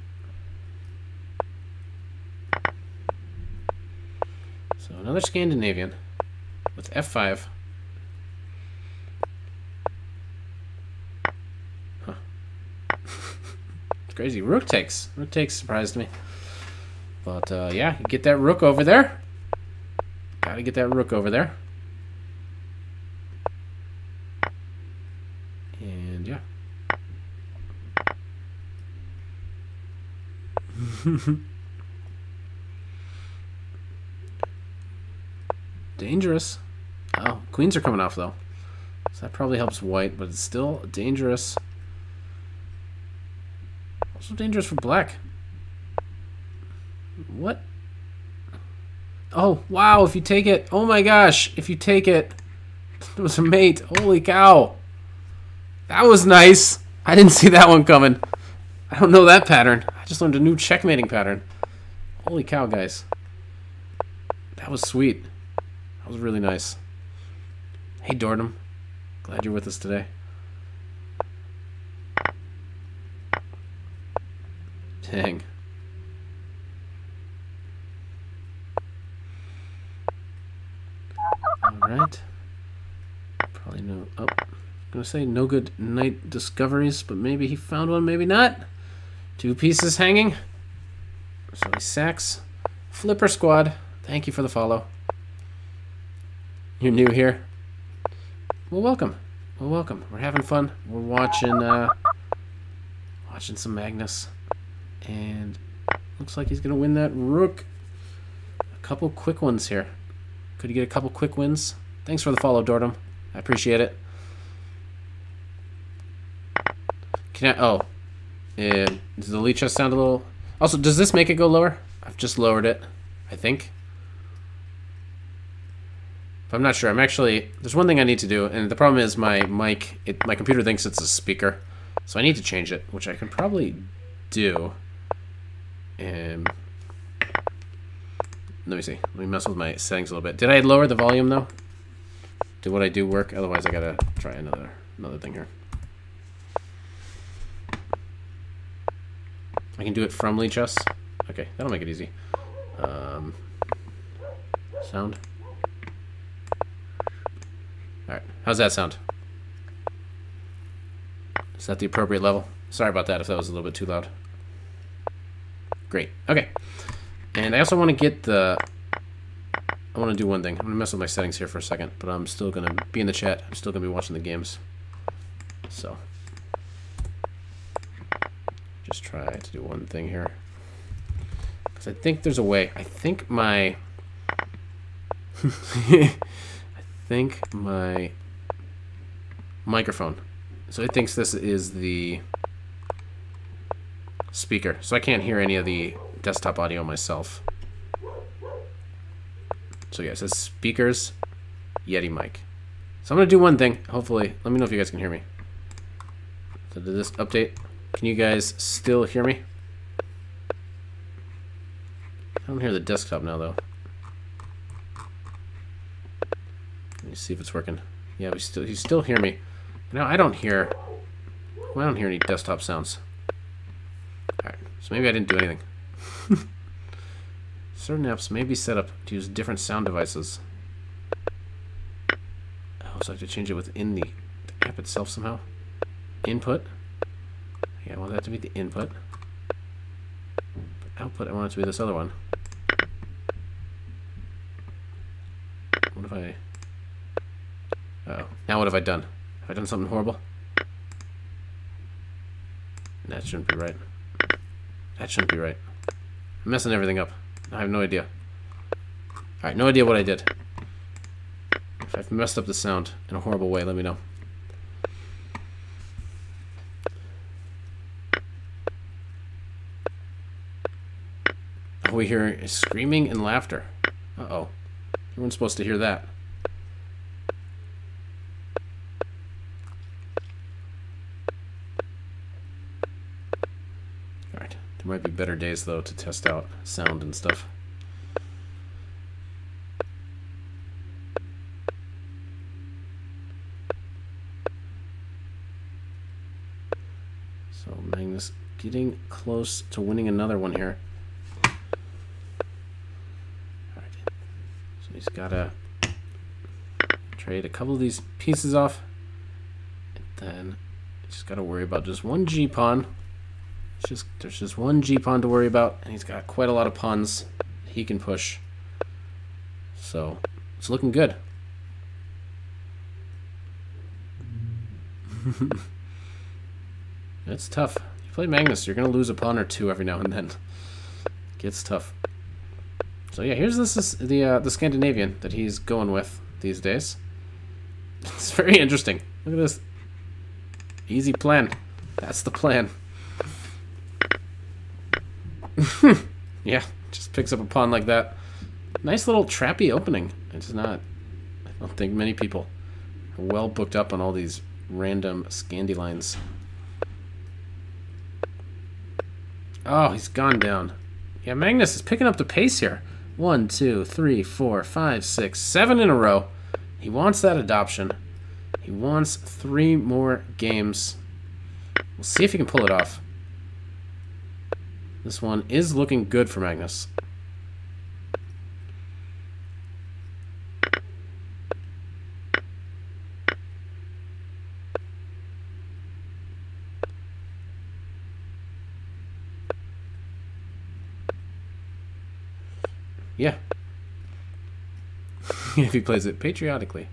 So another Scandinavian with F5. Huh. it's [laughs] crazy. Rook takes. Rook takes surprised me. But uh, yeah, get that rook over there. Gotta get that rook over there. And yeah. Dangerous. Oh, queens are coming off, though. So that probably helps white, but it's still dangerous. Also dangerous for black. What? Oh, wow, if you take it. Oh my gosh, if you take it. [laughs] It was a mate. Holy cow. That was nice. I didn't see that one coming. I don't know that pattern. Just learned a new checkmating pattern. Holy cow, guys. That was sweet. That was really nice. Hey, Dornum. Glad you're with us today. Dang. Alright. Probably no No, oh, I'm gonna say no good night discoveries, but maybe he found one, maybe not. Two pieces hanging. So he sacks. Flipper Squad, thank you for the follow. You're new here. Well, welcome. Well, welcome. We're having fun. We're watching, uh, watching some Magnus, and looks like he's gonna win that rook. A couple quick ones here. Could you get a couple quick wins? Thanks for the follow, Dordom. I appreciate it. Can I? Oh, uh, does the Lichess sound a little? Also, does this make it go lower? I've just lowered it. I think. But I'm not sure. I'm actually there's one thing I need to do, and the problem is my mic. It, my computer thinks it's a speaker, so I need to change it, which I can probably do. And let me see. Let me mess with my settings a little bit. Did I lower the volume though? Did what I do work? Otherwise, I gotta try another another thing here. I can do it from Lichess. Okay, that'll make it easy. Um, sound. Alright, how's that sound? Is that the appropriate level? Sorry about that if that was a little bit too loud. Great, okay. And I also want to get the... I want to do one thing. I'm going to mess with my settings here for a second, but I'm still going to be in the chat. I'm still going to be watching the games. So, just try to do one thing here. Because I think there's a way. I think my... [laughs] I think my microphone. So it thinks this is the speaker. So I can't hear any of the desktop audio myself. So yeah, it says speakers, Yeti mic. So I'm to do one thing. Hopefully, let me know if you guys can hear me. So did this update? Can you guys still hear me? I don't hear the desktop now, though. Let me see if it's working. Yeah, we still you still hear me. No, I don't hear. Well, I don't hear any desktop sounds. Alright, so maybe I didn't do anything. [laughs] Certain apps may be set up to use different sound devices. Oh, I also have to change it within the, the app itself somehow. Input. Yeah, I want that to be the input. Output, I want it to be this other one. What if I... Uh oh Now what have I done? Have I done something horrible? That shouldn't be right. That shouldn't be right. I'm messing everything up. I have no idea. Alright, no idea what I did. If I've messed up the sound in a horrible way, let me know. We hear screaming and laughter. Uh-oh. Everyone's supposed to hear that. Alright. There might be better days, though, to test out sound and stuff. So Magnus getting close to winning another one here. Alright. So he's got to trade a couple of these pieces off. And then just got to worry about just one G-pawn. It's just there's just one G pawn to worry about, and he's got quite a lot of pawns he can push. So it's looking good. [laughs] it's tough. You play Magnus, you're gonna lose a pawn or two every now and then. It gets tough. So yeah, here's this is the uh, the Scandinavian that he's going with these days. [laughs] It's very interesting. Look at this. Easy plan. That's the plan. [laughs] yeah, just picks up a pawn like that. Nice little trappy opening. It's not. I don't think many people are well booked up on all these random Scandi lines. Oh, he's gone down. Yeah, Magnus is picking up the pace here. One, two, three, four, five, six, seven in a row. He wants that adoption. He wants three more games. We'll see if he can pull it off. This one is looking good for Magnus. Yeah. [laughs] if he plays it patriotically.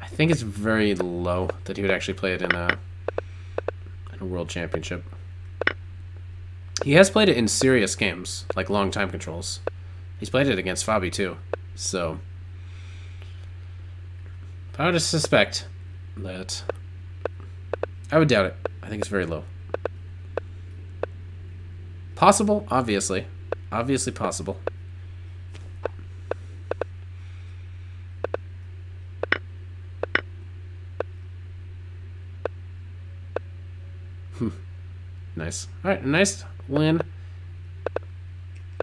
I think it's very low that he would actually play it in a, in a world championship. He has played it in serious games, like long time controls. He's played it against Fabi too. So I would suspect that I would doubt it. I think it's very low. Possible, obviously. Obviously possible. Hmm. nice. Alright, nice win.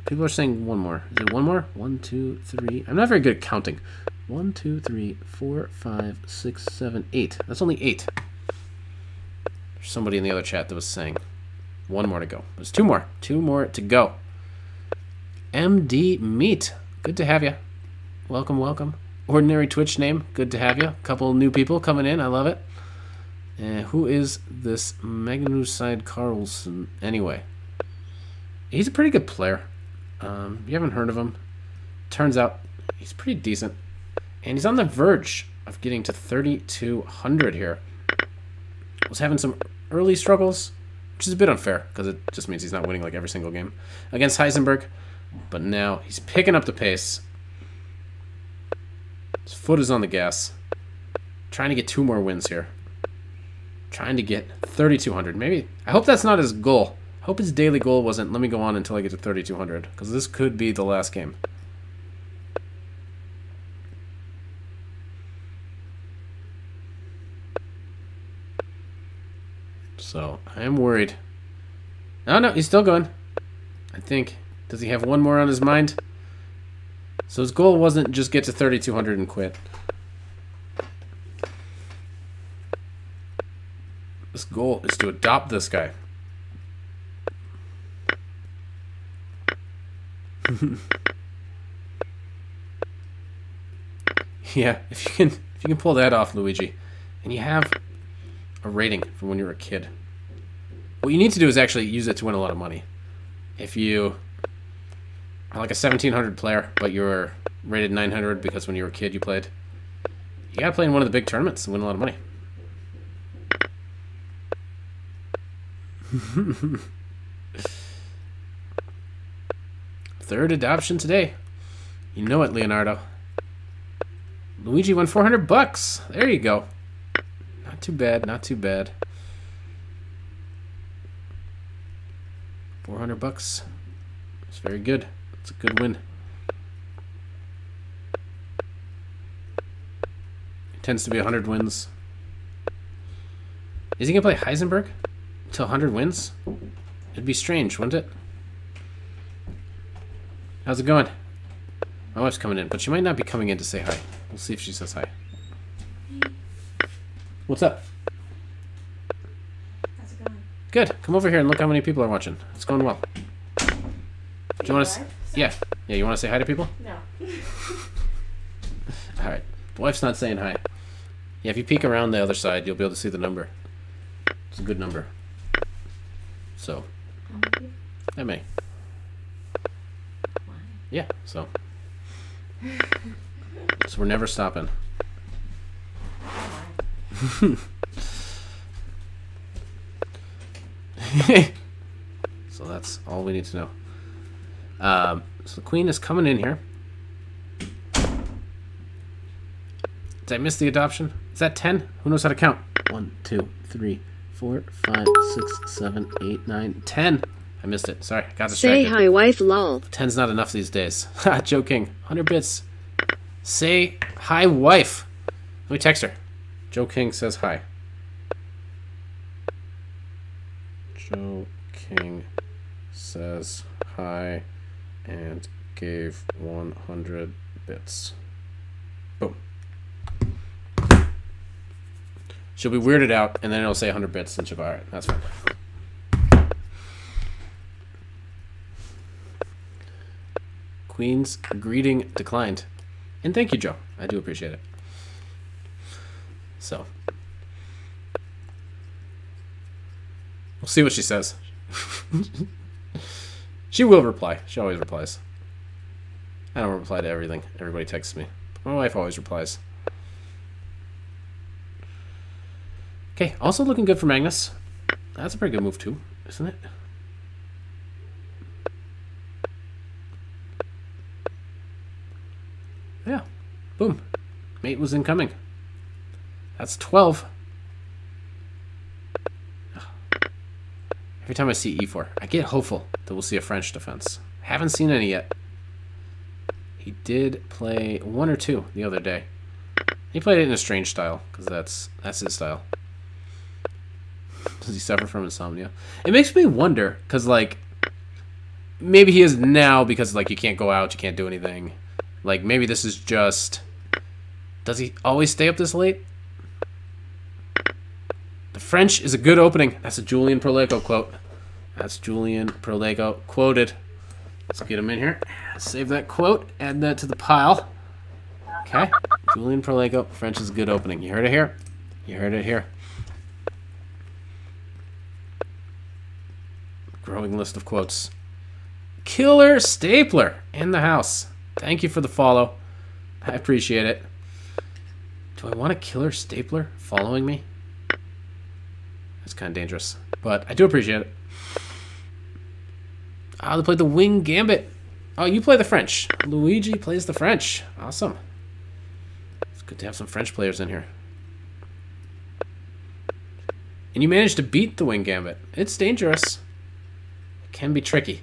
People are saying one more. Is it one more? One, two, three. I'm not very good at counting. One, two, three, four, five, six, seven, eight. That's only eight. There's somebody in the other chat that was saying one more to go. There's two more. Two more to go. MD Meat. Good to have you. Welcome, welcome. Ordinary Twitch name. Good to have you. Couple new people coming in. I love it. Uh, who is this Magnuside Carlsen anyway? He's a pretty good player. Um, you haven't heard of him. Turns out he's pretty decent. And he's on the verge of getting to 3,200 here. Was having some early struggles, which is a bit unfair because it just means he's not winning like every single game against Heisenberg. But now he's picking up the pace. His foot is on the gas. Trying to get two more wins here. Trying to get 3,200. Maybe. I hope that's not his goal. I hope his daily goal wasn't let me go on until I get to 3,200 because this could be the last game. So I am worried. Oh no, he's still going. I think. Does he have one more on his mind? So his goal wasn't just get to 3,200 and quit. His goal is to adopt this guy. [laughs] yeah, if you can if you can pull that off, Luigi, and you have a rating from when you were a kid. What you need to do is actually use it to win a lot of money. If you are like a 1700 player, but you're rated 900 because when you were a kid you played, you gotta play in one of the big tournaments and win a lot of money. [laughs] Third adoption today. You know it, Leonardo. Luigi won 400 bucks. There you go. Not too bad, not too bad. 400 bucks. It's very good. It's a good win. It tends to be 100 wins. Is he going to play Heisenberg until 100 wins? It'd be strange, wouldn't it? How's it going? My wife's coming in, but she might not be coming in to say hi. We'll see if she says hi. What's up? How's it going? Good. Come over here and look how many people are watching. It's going well. Do you want to? Yeah. Yeah. You want to say hi to people? No. [laughs] All right. The wife's not saying hi. Yeah. If you peek around the other side, you'll be able to see the number. It's a good number. So that may. Yeah. So. So we're never stopping. [laughs] [laughs] so that's all we need to know. Um, so the queen is coming in here. Did I miss the adoption? Is that 10? Who knows how to count? 1, 2, 3, 4, 5, 6, 7, 8, 9, 10. I missed it. Sorry, got to Say distracted. hi, wife, lol. 10's not enough these days. [laughs] Ha, Joe King, 100 bits. Say hi, wife. Let me text her. Joe King says hi. Joe King says hi and gave 100 bits. Boom. She'll be weirded out, and then it'll say 100 bits, and she'll go, alright, that's fine. Queen's greeting declined. And thank you, Joe. I do appreciate it. So, see what she says. [laughs] she will reply. She always replies. I don't reply to everything. Everybody texts me. My wife always replies. Okay, also looking good for Magnus. That's a pretty good move too, isn't it? Yeah. Boom. Mate was incoming. That's 12. Every time I see e4, I get hopeful that we'll see a French defense. Haven't seen any yet. He did play one or two the other day. He played it in a strange style, because that's that's his style. Does he suffer from insomnia? It makes me wonder, because, like, maybe he is now because, like, you can't go out, you can't do anything. Like, maybe this is just... Does he always stay up this late? The French is a good opening. That's a Julian Prolego quote. That's Julian Prolego quoted. Let's get him in here. Save that quote. Add that to the pile. Okay. Julian Prolego. French is a good opening. You heard it here. You heard it here. Growing list of quotes. Killer Stapler in the house. Thank you for the follow. I appreciate it. Do I want a killer stapler following me? That's kind of dangerous, but I do appreciate it. Ah, they played the wing gambit. Oh, you play the French. Luigi plays the French. Awesome. It's good to have some French players in here. And you managed to beat the wing gambit. It's dangerous. It can be tricky.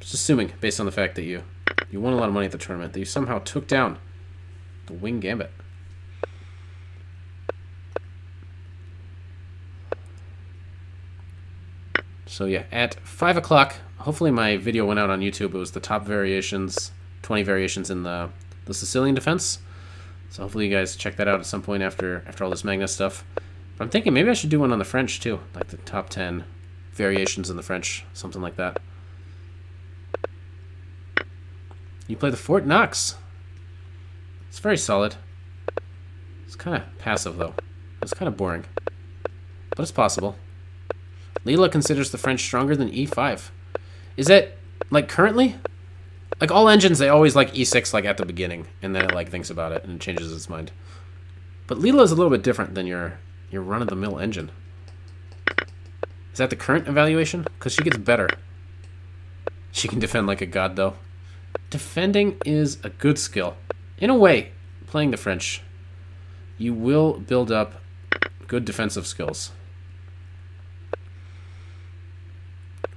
Just assuming, based on the fact that you you won a lot of money at the tournament, that you somehow took down the wing gambit. So yeah, at 5 o'clock, hopefully my video went out on YouTube. It was the top variations, 20 variations in the, the Sicilian defense. So hopefully you guys check that out at some point after after all this Magnus stuff. But I'm thinking maybe I should do one on the French too, like the top 10 variations in the French, something like that. You play the Fort Knox. It's very solid. It's kind of passive, though. It's kind of boring. But it's possible. Leela considers the French stronger than e5. Is that, like, currently? Like, all engines, they always like e6, like, at the beginning. And then it, like, thinks about it and changes its mind. But Leela is a little bit different than your, your run-of-the-mill engine. Is that the current evaluation? Because she gets better. She can defend like a god, though. Defending is a good skill. In a way, playing the French, you will build up good defensive skills.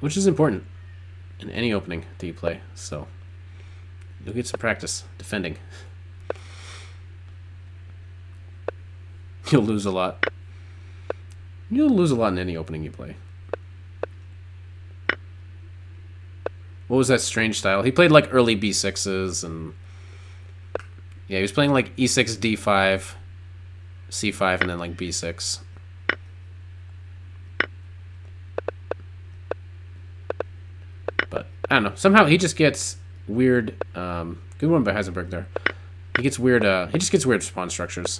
Which is important in any opening that you play, so you'll get some practice defending. [laughs] You'll lose a lot. You'll lose a lot in any opening you play. what was that strange style? He played like early b6s and yeah, he was playing like e6, d5, c5, and then like b6. But I don't know. Somehow he just gets weird. Um, good one by Heisenberg there. He gets weird. Uh, he just gets weird spawn structures,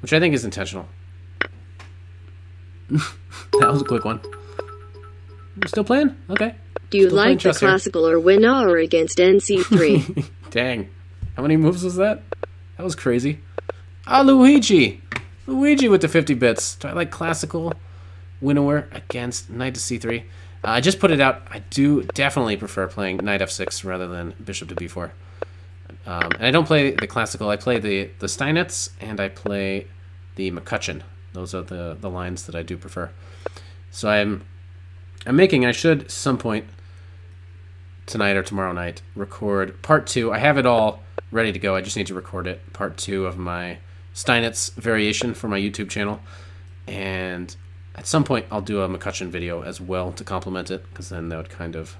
which I think is intentional. [laughs] that was a quick one. Still playing? Okay. Do you Still like the chess here. classical or Winawer or against NC3? [laughs] Dang. How many moves was that? That was crazy. Ah, Luigi! Luigi with the 50 bits. Do I like classical Winawer against knight to c3? I just put it out. I do definitely prefer playing knight f6 rather than bishop to b4. Um, and I don't play the classical. I play the, the Steinitz and I play the McCutcheon. Those are the, the lines that I do prefer. So I'm I'm making, I should some point tonight or tomorrow night record part two. I have it all ready to go. I just need to record it. Part two of my Steinitz variation for my YouTube channel. And at some point, I'll do a McCutcheon video as well to complement it, because then that would kind of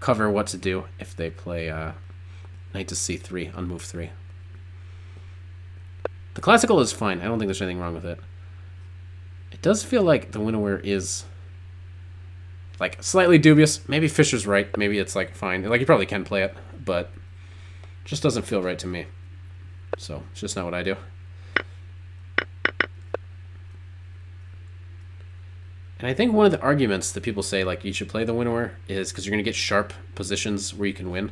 cover what to do if they play uh, knight to c3 on move three. The classical is fine. I don't think there's anything wrong with it. It does feel like the Winawer is like slightly dubious. Maybe Fischer's right. Maybe it's like fine. Like you probably can play it, but just doesn't feel right to me. So it's just not what I do. And I think one of the arguments that people say, like, you should play the Winawer is because you're going to get sharp positions where you can win.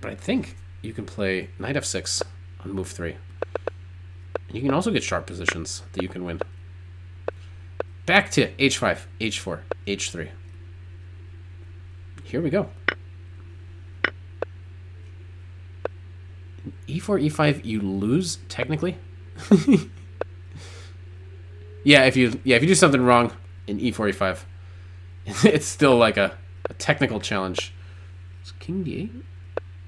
But I think you can play knight f6 on move 3. And you can also get sharp positions that you can win. Back to h5, h4, h3. Here we go. e4, e5, you lose, technically. [laughs] yeah, if you yeah if you do something wrong in e45. [laughs] it's still like a, a technical challenge. Is king d8?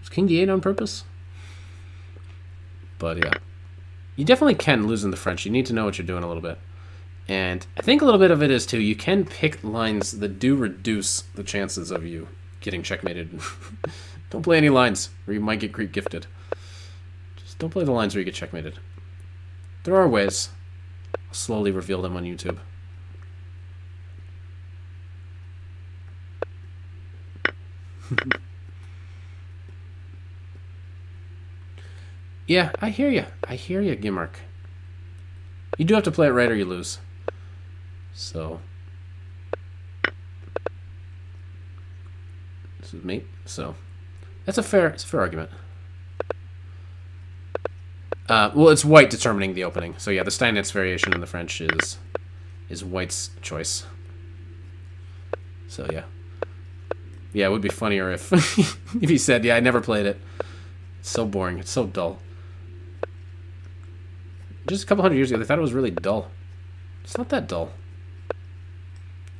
Is king d8 on purpose? But yeah. You definitely can lose in the French. You need to know what you're doing a little bit. And I think a little bit of it is too, you can pick lines that do reduce the chances of you getting checkmated. [laughs] don't play any lines where you might get Greek gifted. Just don't play the lines where you get checkmated. There are ways. I'll slowly reveal them on YouTube. [laughs] yeah, I hear you. I hear you, Gimark. You do have to play it right or you lose. So this is me. So that's a fair it's a fair argument. Uh, well, it's white determining the opening. So yeah, the Steinitz variation in the French is is white's choice. So yeah. Yeah, it would be funnier if [laughs] if he said, "Yeah, I never played it." It's so boring. It's so dull. Just a couple hundred years ago, they thought it was really dull. It's not that dull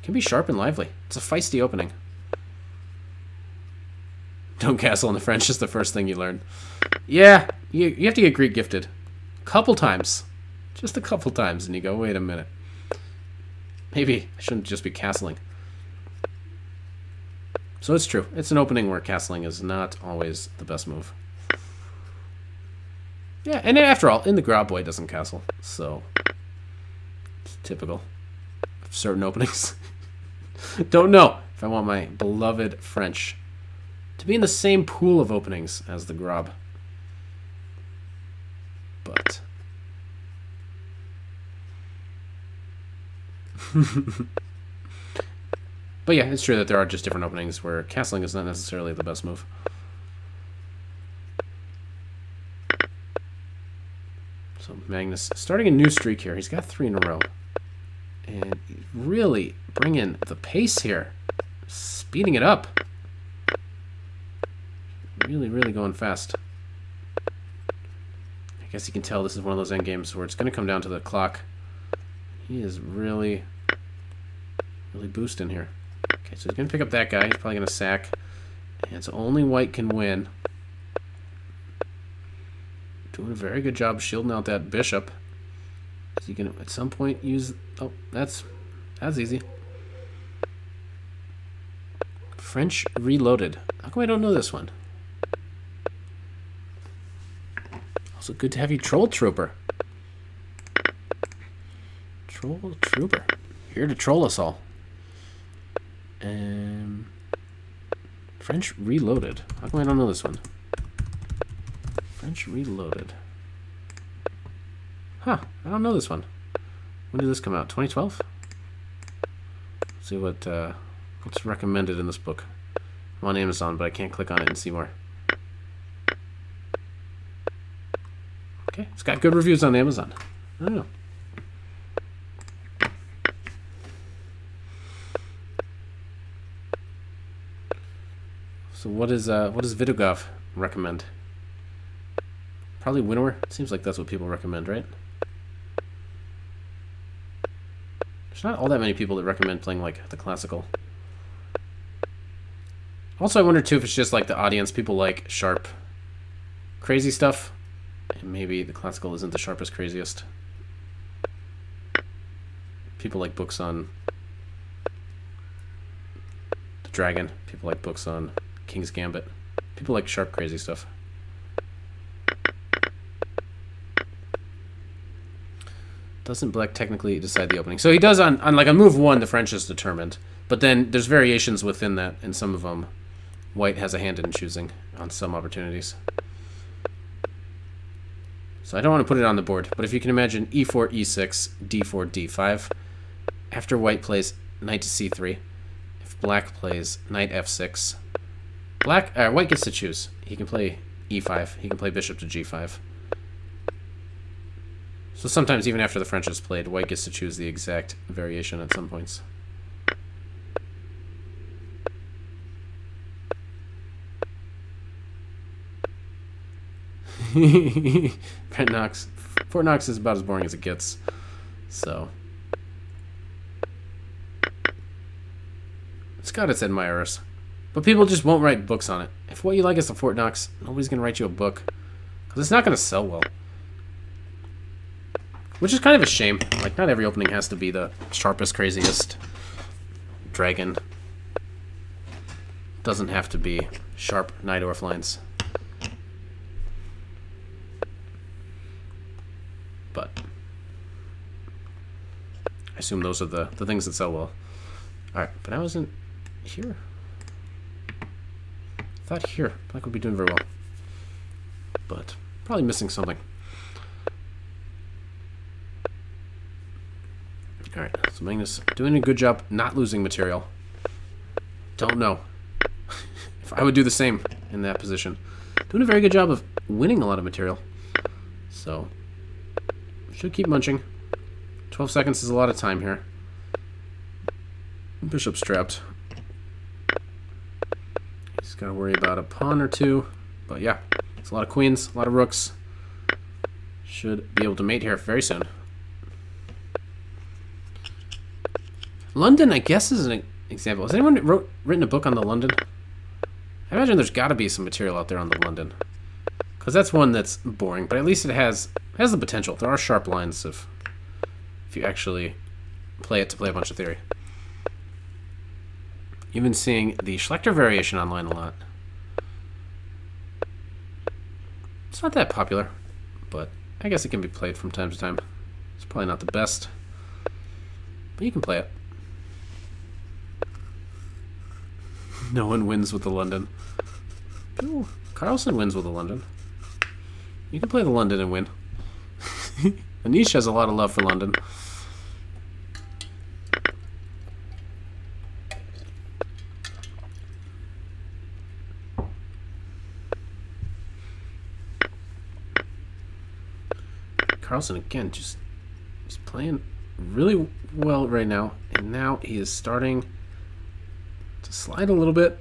can be sharp and lively. It's a feisty opening. Don't castle in the French is the first thing you learn. Yeah, you, you have to get Greek gifted. Couple times. Just a couple times, and you go, wait a minute. Maybe I shouldn't just be castling. So it's true. It's an opening where castling is not always the best move. Yeah, and after all, in the Grabboy doesn't castle, so it's typical of certain openings. [laughs] Don't know if I want my beloved French to be in the same pool of openings as the Grob. But. [laughs] but yeah, it's true that there are just different openings where castling is not necessarily the best move. So Magnus starting a new streak here. He's got three in a row and really bringing the pace here, speeding it up. Really, really going fast. I guess you can tell this is one of those end games where it's going to come down to the clock. He is really, really boosting here. Okay, so he's going to pick up that guy. He's probably going to sack. And so only white can win. Doing a very good job shielding out that bishop. Is he gonna at some point use? Oh, that's that's easy. French Reloaded. How come I don't know this one? Also, good to have you, Troll Trooper. Troll Trooper, here to troll us all. Um, French Reloaded. How come I don't know this one? French Reloaded. Huh, I don't know this one. When did this come out? 2012? see what uh, what's recommended in this book. I'm on Amazon, but I can't click on it and see more. Okay, it's got good reviews on Amazon. I don't know. So what is uh, what does Vitiugov recommend? Probably Winawer. Seems like that's what people recommend, right? There's not all that many people that recommend playing like the classical. Also, I wonder too if it's just like the audience. People like sharp, crazy stuff. And maybe the classical isn't the sharpest, craziest. People like books on the dragon. People like books on King's Gambit. People like sharp, crazy stuff. Doesn't black technically decide the opening? So he does on, on like on move one, the French is determined. But then there's variations within that. and some of them, white has a hand in choosing on some opportunities. So I don't want to put it on the board. But if you can imagine e4, e6, d4, d5. after white plays knight to c3, if black plays knight f6, black uh, white gets to choose. He can play e5. He can play bishop to g5. So sometimes even after the French is played, white gets to choose the exact variation at some points. [laughs] Brent Knox. Fort Knox is about as boring as it gets. So. It's got its admirers. But people just won't write books on it. If what you like is the Fort Knox, nobody's going to write you a book. Because it's not going to sell well. Which is kind of a shame. Like, not every opening has to be the sharpest, craziest dragon. Doesn't have to be sharp Najdorf lines. But I assume those are the, the things that sell well. Alright, but I wasn't here. Thought here. Black would be doing very well. But probably missing something. Alright, so Magnus doing a good job not losing material. Don't know. [laughs] if I would do the same in that position. Doing a very good job of winning a lot of material. So, should keep munching. 12 seconds is a lot of time here. Bishop's trapped. He's got to worry about a pawn or two. But yeah, it's a lot of queens, a lot of rooks. Should be able to mate here very soon. London, I guess, is an example. Has anyone wrote, written a book on the London? I imagine there's got to be some material out there on the London. Because that's one that's boring, but at least it has has the potential. There are sharp lines if if you actually play it to play a bunch of theory. You've been seeing the Schlechter variation online a lot. It's not that popular, but I guess it can be played from time to time. It's probably not the best, but you can play it. [laughs] no one wins with the London. Ooh, Carlsen wins with the London. You can play the London and win. [laughs] Anish has a lot of love for London. Carlsen again, just he's playing really well right now, and now he is starting to slide a little bit.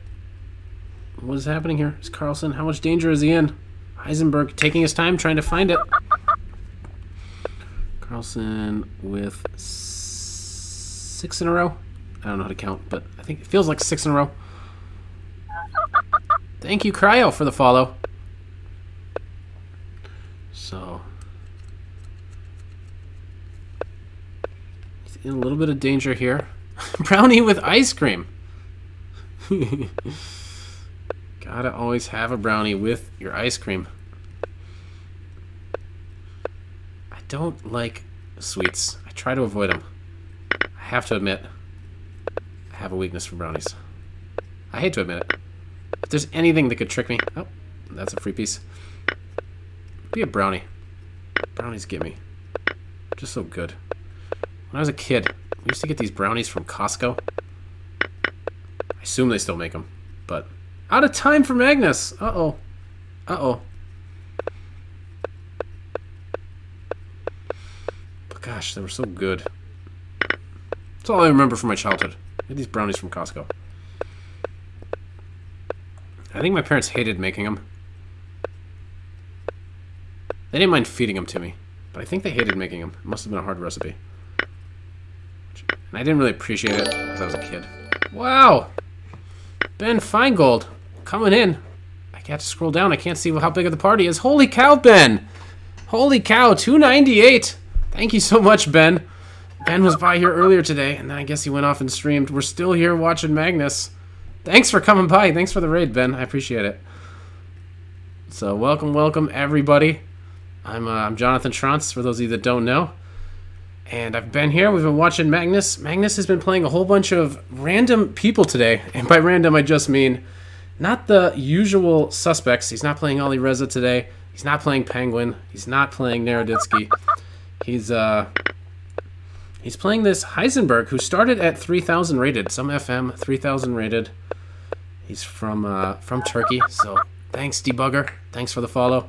What is happening here? Is Carlsen? How much danger is he in? Heisenberg taking his time trying to find it. Carlsen with six in a row. I don't know how to count, but I think it feels like six in a row. Thank you, Cryo, for the follow. So, in a little bit of danger here. [laughs] Brownie with ice cream. [laughs] Gotta always have a brownie with your ice cream. I don't like sweets. I try to avoid them. I have to admit, I have a weakness for brownies. I hate to admit it. If there's anything that could trick me... Oh, that's a free piece. Be a brownie. Brownies get me. Just so good. When I was a kid, we used to get these brownies from Costco. I assume they still make them, but out of time for Magnus. Uh-oh. Uh-oh. But gosh, they were so good. That's all I remember from my childhood. These brownies from Costco. I think my parents hated making them. They didn't mind feeding them to me, but I think they hated making them. It must have been a hard recipe. I didn't really appreciate it because I was a kid. Wow! Ben Finegold coming in. I got to scroll down. I can't see how big of the party is. Holy cow, Ben! Holy cow, 298. Thank you so much, Ben. Ben was by here earlier today, and then I guess he went off and streamed. We're still here watching Magnus. Thanks for coming by. Thanks for the raid, Ben. I appreciate it. So welcome, welcome, everybody. I'm uh, I'm Jonathan Schrantz, for those of you that don't know. And I've been here. We've been watching Magnus. Magnus has been playing a whole bunch of random people today. [laughs] And by random, I just mean not the usual suspects. He's not playing Alireza today. He's not playing Penguin. He's not playing Naroditsky. He's uh He's playing this Heisenberg, who started at 3,000 rated. Some FM, 3,000 rated. He's from uh, from Turkey, so thanks, Debugger. Thanks for the follow.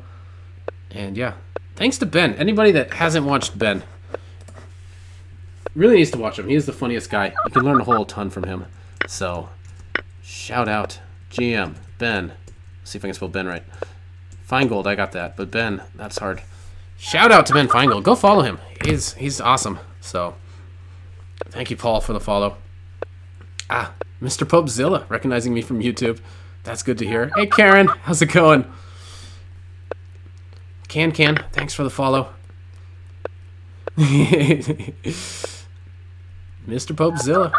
And yeah, thanks to Ben. Anybody that hasn't watched Ben really needs to watch him. He is the funniest guy. You can learn a whole ton from him. So, shout out, GM, Ben. Let's see if I can spell Ben right. Finegold, I got that. But Ben, that's hard. Shout out to Ben Finegold. Go follow him. He's he's awesome. So, thank you, Paul, for the follow. Ah, Mr. Popezilla, recognizing me from YouTube. That's good to hear. Hey, Karen, how's it going? Can Can, thanks for the follow. [laughs] Mr. Popezilla.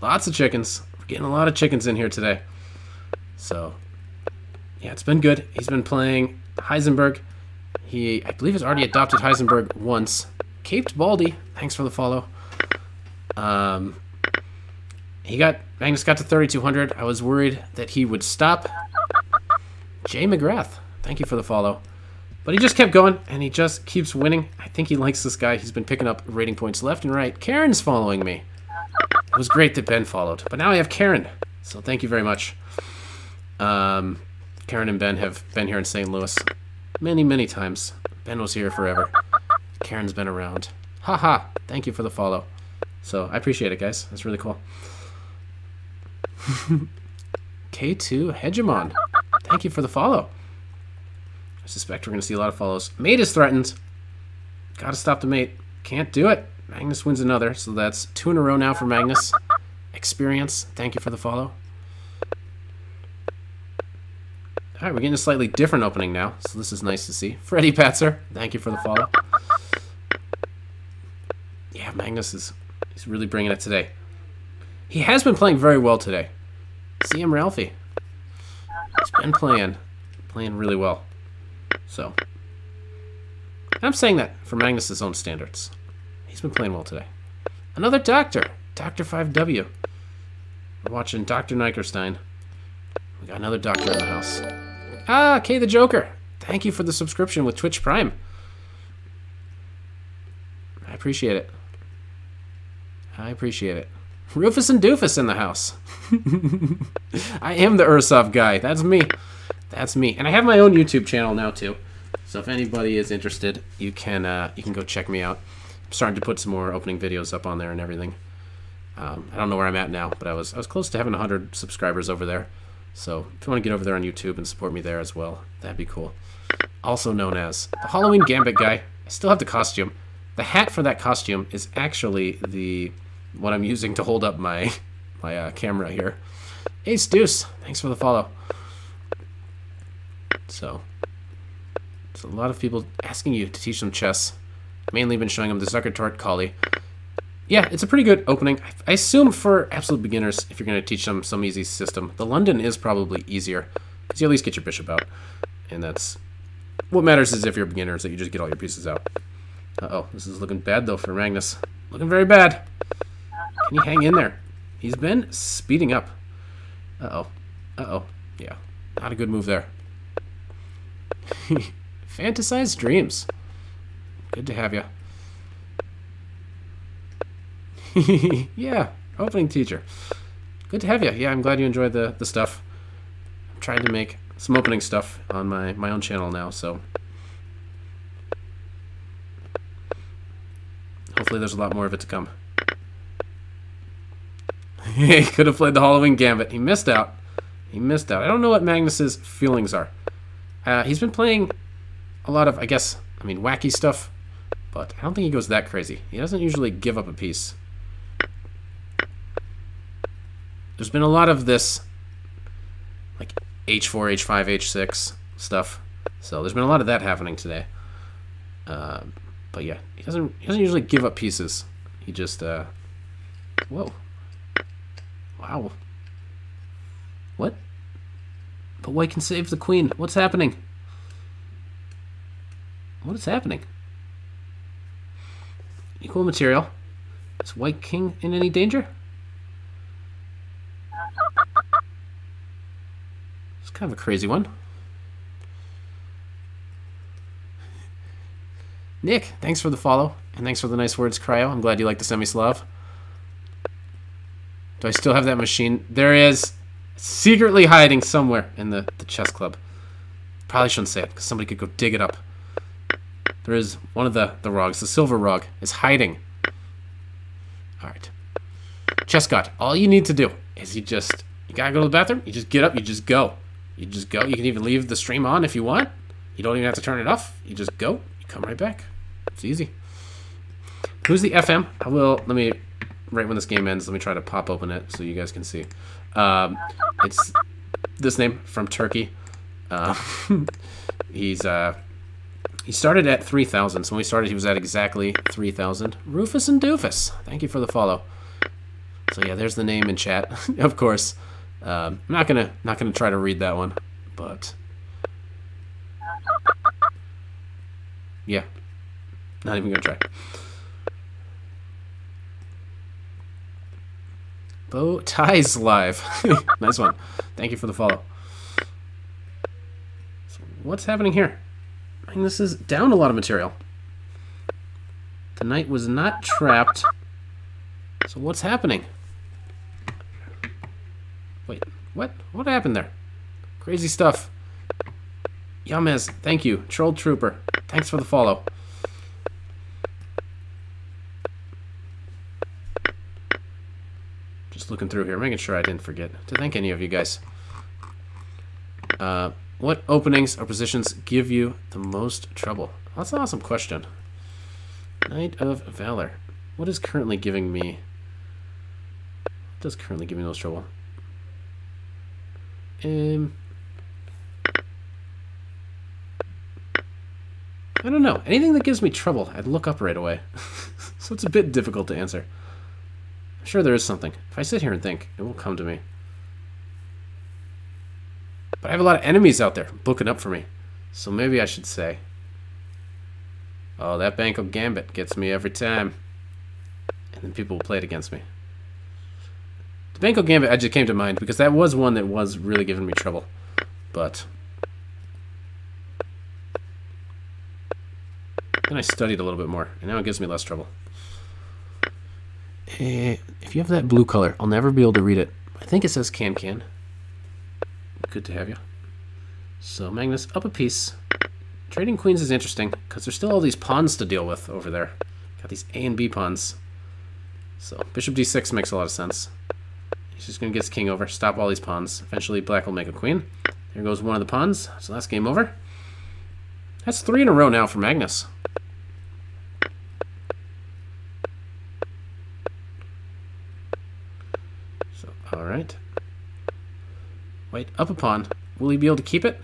Lots of chickens. We're getting a lot of chickens in here today. So, yeah, it's been good. He's been playing Heisenberg. He, I believe, has already adopted Heisenberg once. Caped Baldy, thanks for the follow. Um, he got Magnus got to 3200. I was worried that he would stop. Jay McGrath, thank you for the follow. But he just kept going, and he just keeps winning. I think he likes this guy. He's been picking up rating points left and right. Karen's following me. It was great that Ben followed, but now I have Karen. So thank you very much. Um, Karen and Ben have been here in St. Louis many, many times. Ben was here forever. Karen's been around. Haha, -ha. thank you for the follow. So I appreciate it, guys. That's really cool. [laughs] K2 Hegemon, thank you for the follow. I suspect we're going to see a lot of follows. Mate is threatened. Gotta stop the mate. Can't do it. Magnus wins another, so that's two in a row now for Magnus. Experience, thank you for the follow. All right, we're getting a slightly different opening now, so this is nice to see. Freddy Patzer, thank you for the follow. Yeah, Magnus is he's really bringing it today. He has been playing very well today. See him, Ralphie. He's been playing, playing really well. So, I'm saying that for Magnus's own standards. He's been playing well today. Another doctor, Doctor 5W. We're watching Dr. Nykterstein. We got another doctor in the house. Ah, K the Joker. Thank you for the subscription with Twitch Prime. I appreciate it. I appreciate it. Rufus and Doofus in the house. [laughs] I am the Ursoft guy. That's me. That's me. And I have my own YouTube channel now too. So if anybody is interested, you can uh, you can go check me out. I'm starting to put some more opening videos up on there and everything. Um, I don't know where I'm at now, but I was I was close to having 100 subscribers over there. So if you want to get over there on YouTube and support me there as well, that'd be cool. Also known as the Halloween Gambit guy. I still have the costume. The hat for that costume is actually the what I'm using to hold up my [laughs] my uh, camera here. Ace Deuce, thanks for the follow. So, it's a lot of people asking you to teach them chess. Mainly been showing them the Zukertort Colle. Yeah, it's a pretty good opening. I assume for absolute beginners, if you're going to teach them some easy system, the London is probably easier because you at least get your bishop out, and that's what matters. Is if you're beginners that you just get all your pieces out. Uh oh, this is looking bad though for Magnus. Looking very bad. Can he hang in there? He's been speeding up. Uh-oh. Uh-oh. Yeah. Not a good move there. [laughs] Fantasize dreams. Good to have you. [laughs] yeah, opening teacher. Good to have you. Yeah, I'm glad you enjoyed the, the stuff. I'm trying to make some opening stuff on my, my own channel now, so... Hopefully there's a lot more of it to come. [laughs] he could have played the Halloween Gambit. He missed out. He missed out. I don't know what Magnus's feelings are. Uh, he's been playing a lot of, I guess, I mean, wacky stuff, but I don't think he goes that crazy. He doesn't usually give up a piece. There's been a lot of this, like h4, h5, h6 stuff. So there's been a lot of that happening today. Uh, but yeah, he doesn't he doesn't usually give up pieces. He just uh, whoa. Wow. What? But white can save the queen. What's happening? What is happening? Equal material. Is white king in any danger? It's kind of a crazy one. Nick, thanks for the follow. And thanks for the nice words, Cryo. I'm glad you like the semi-slav. Do I still have that machine? There is secretly hiding somewhere in the, the chess club. Probably shouldn't say it, because somebody could go dig it up. There is one of the, the rogs, the silver rog, is hiding. Alright. Chess God, all you need to do is you just, you gotta go to the bathroom, you just get up, you just go. You just go. You can even leave the stream on if you want. You don't even have to turn it off. You just go, you come right back. It's easy. Who's the FM? I will, let me, right when this game ends, let me try to pop open it so you guys can see. Um, it's this name from Turkey. Uh, [laughs] he's, uh, he started at 3,000. So when we started, he was at exactly 3,000. Rufus and Doofus. Thank you for the follow. So yeah, there's the name in chat, [laughs] of course. Um, I'm not gonna not gonna try to read that one, but yeah, not even gonna try. Bow ties live. [laughs] nice one. Thank you for the follow. So what's happening here? I mean, this is down a lot of material. The knight was not trapped. So what's happening? Wait, what? What happened there? Crazy stuff. Yamez, thank you. Troll Trooper, thanks for the follow. Just looking through here, making sure I didn't forget to thank any of you guys. Uh, what openings or positions give you the most trouble? That's an awesome question. Knight of Valor. What is currently giving me... What does currently give me the most trouble? Um... I don't know. Anything that gives me trouble, I'd look up right away. [laughs] so it's a bit difficult to answer. I'm sure there is something. If I sit here and think, it will come to me. But I have a lot of enemies out there booking up for me. So maybe I should say, oh, that Benko Gambit gets me every time. And then people will play it against me. The Benko Gambit I just came to mind because that was one that was really giving me trouble. But then I studied a little bit more, and now it gives me less trouble. Uh, if you have that blue color, I'll never be able to read it. I think it says can can. Good to have you. So Magnus, up a piece. Trading queens is interesting because there's still all these pawns to deal with over there. Got these A and B pawns. So bishop d6 makes a lot of sense. He's just going to get his king over, stop all these pawns. Eventually black will make a queen. There goes one of the pawns. So that's game over. That's three in a row now for Magnus. So, all right. Wait, up a pawn. Will he be able to keep it?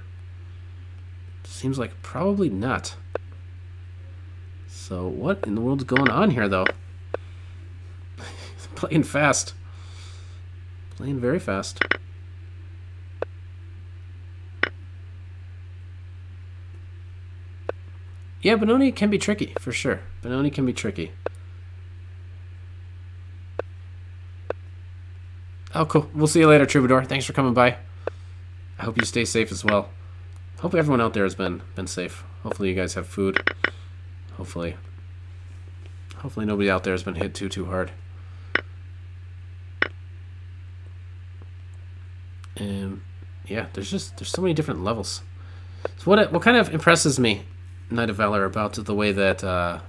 Seems like probably not. So what in the world's going on here, though? [laughs] Playing fast. Playing very fast. Yeah, Benoni can be tricky, for sure. Benoni can be tricky. Oh, cool. We'll see you later, Troubadour. Thanks for coming by. I hope you stay safe as well. Hope everyone out there has been been safe. Hopefully you guys have food. Hopefully. Hopefully nobody out there has been hit too too hard. Um, yeah, there's just there's so many different levels. So what what kind of impresses me, Knight of Valor, about the way that uh,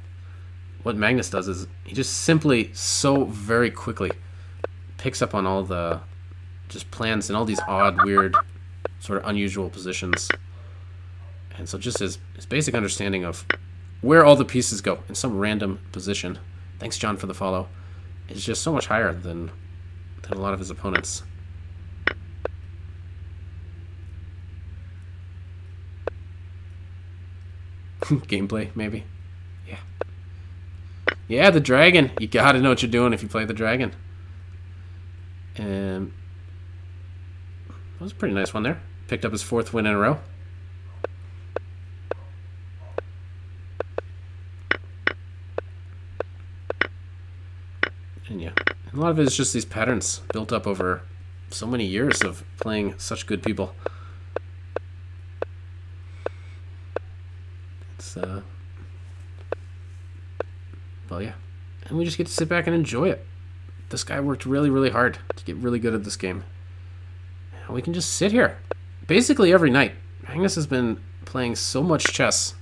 what Magnus does is he just simply so very quickly picks up on all the just plans and all these odd, weird sort of unusual positions. And so just his, his basic understanding of where all the pieces go in some random position, thanks John for the follow, is just so much higher than, than a lot of his opponents. [laughs] Gameplay, maybe? Yeah. Yeah, the dragon. You gotta know what you're doing if you play the dragon. And that was a pretty nice one there. Picked up his fourth win in a row. And yeah, a lot of it is just these patterns built up over so many years of playing such good people. It's uh, Well, yeah. And we just get to sit back and enjoy it. This guy worked really, really hard to get really good at this game. And we can just sit here. Basically every night. Magnus has been playing so much chess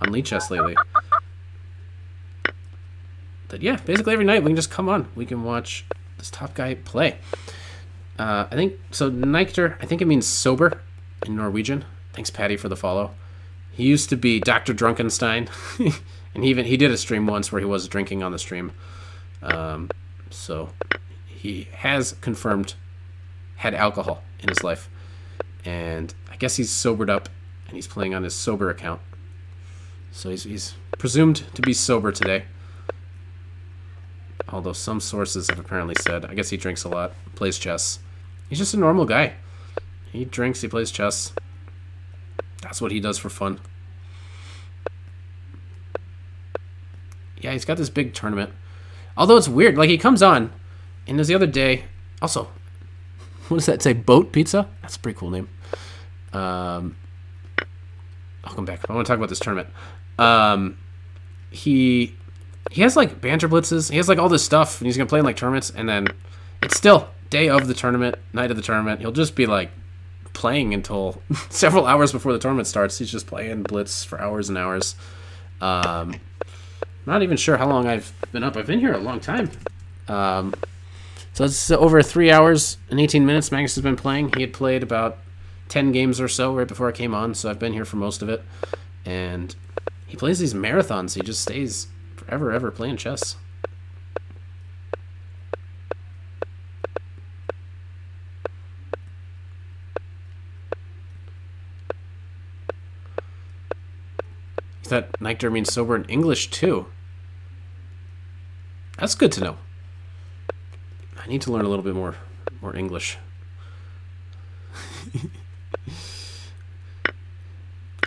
on Lichess lately. That yeah, basically every night we can just come on. We can watch this top guy play. Uh, I think so. Nykter, I think it means sober in Norwegian. Thanks, Patty, for the follow. He used to be Dr. Drunkenstein, [laughs] and he even he did a stream once where he was drinking on the stream. Um, so he has confirmed had alcohol in his life, and I guess he's sobered up and he's playing on his sober account. So he's, he's presumed to be sober today. Although some sources have apparently said, I guess he drinks a lot, plays chess. He's just a normal guy. He drinks, he plays chess. That's what he does for fun. Yeah, he's got this big tournament. Although it's weird, like he comes on, and there's the other day. Also, what does that say? Boat Pizza? That's a pretty cool name. Um, I'll come back. I want to talk about this tournament. Um, he he has like banter blitzes. He has like all this stuff, and he's gonna play in like tournaments. And then it's still day of the tournament, night of the tournament. He'll just be like playing until [laughs] several hours before the tournament starts. He's just playing blitz for hours and hours. Um, not even sure how long I've been up. I've been here a long time. Um, so it's over three hours and 18 minutes. Magnus has been playing. He had played about 10 games or so right before I came on, so I've been here for most of it. And he plays these marathons. He just stays forever, ever playing chess. That nectar means sober in English too. That's good to know. I need to learn a little bit more more English. [laughs]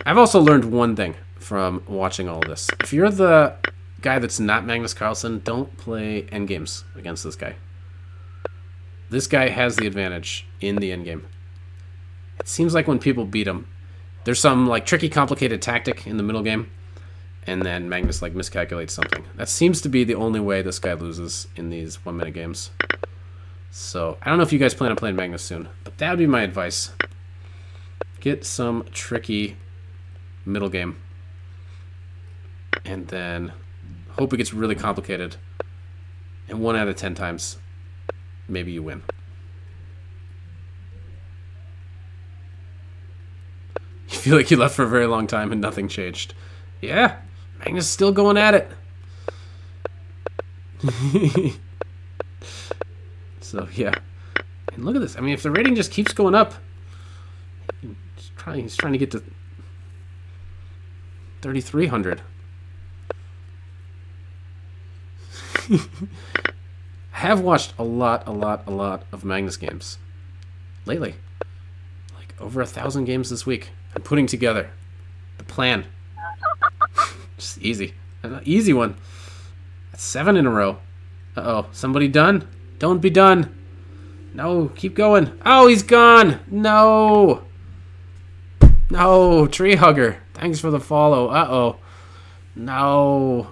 I've also learned one thing from watching all this. If you're the guy that's not Magnus Carlsen, don't play endgames against this guy. This guy has the advantage in the endgame. It seems like when people beat him, there's some like tricky, complicated tactic in the middle game, and then Magnus like miscalculates something. That seems to be the only way this guy loses in these one minute games. So I don't know if you guys plan on playing Magnus soon, but that would be my advice. Get some tricky middle game, and then hope it gets really complicated. And one out of ten times, maybe you win. Feel like you left for a very long time and nothing changed. Yeah, Magnus is still going at it. [laughs] so yeah, and look at this. I mean, if the rating just keeps going up, he's trying. He's trying to get to thirty-three hundred. [laughs] I have watched a lot, a lot, a lot of Magnus games lately. Like over a thousand games this week. I'm putting together the plan. [laughs] Just easy. An easy one. That's seven in a row. Uh oh. Somebody done? Don't be done. No, keep going. Oh, he's gone. No. No, tree hugger. Thanks for the follow. Uh oh. No.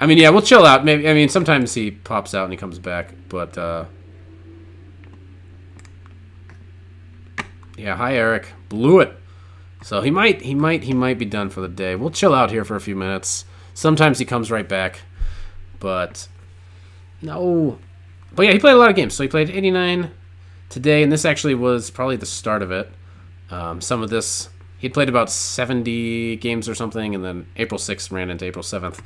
I mean, yeah, we'll chill out. Maybe. I mean, sometimes he pops out and he comes back, but uh, yeah. Hi, Eric. Blew it. So he might, he might, he might be done for the day. We'll chill out here for a few minutes. Sometimes he comes right back, but no. But yeah, he played a lot of games. So he played 89 today, and this actually was probably the start of it. Um, some of this, he'd played about 70 games or something, and then April 6th ran into April 7th.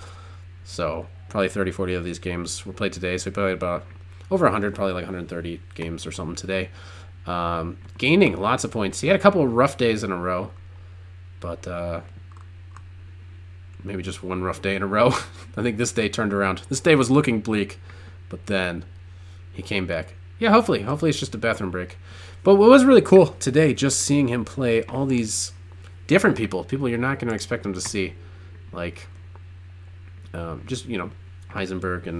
So probably 30, 40 of these games were played today. So he played about over 100, probably like 130 games or something today. Um, gaining lots of points. He had a couple of rough days in a row, but uh, maybe just one rough day in a row. [laughs] I think this day turned around. This day was looking bleak, but then he came back. Yeah, hopefully. Hopefully it's just a bathroom break. But what was really cool today, just seeing him play all these different people, people you're not going to expect him to see. Like, um, just, you know, Heisenberg and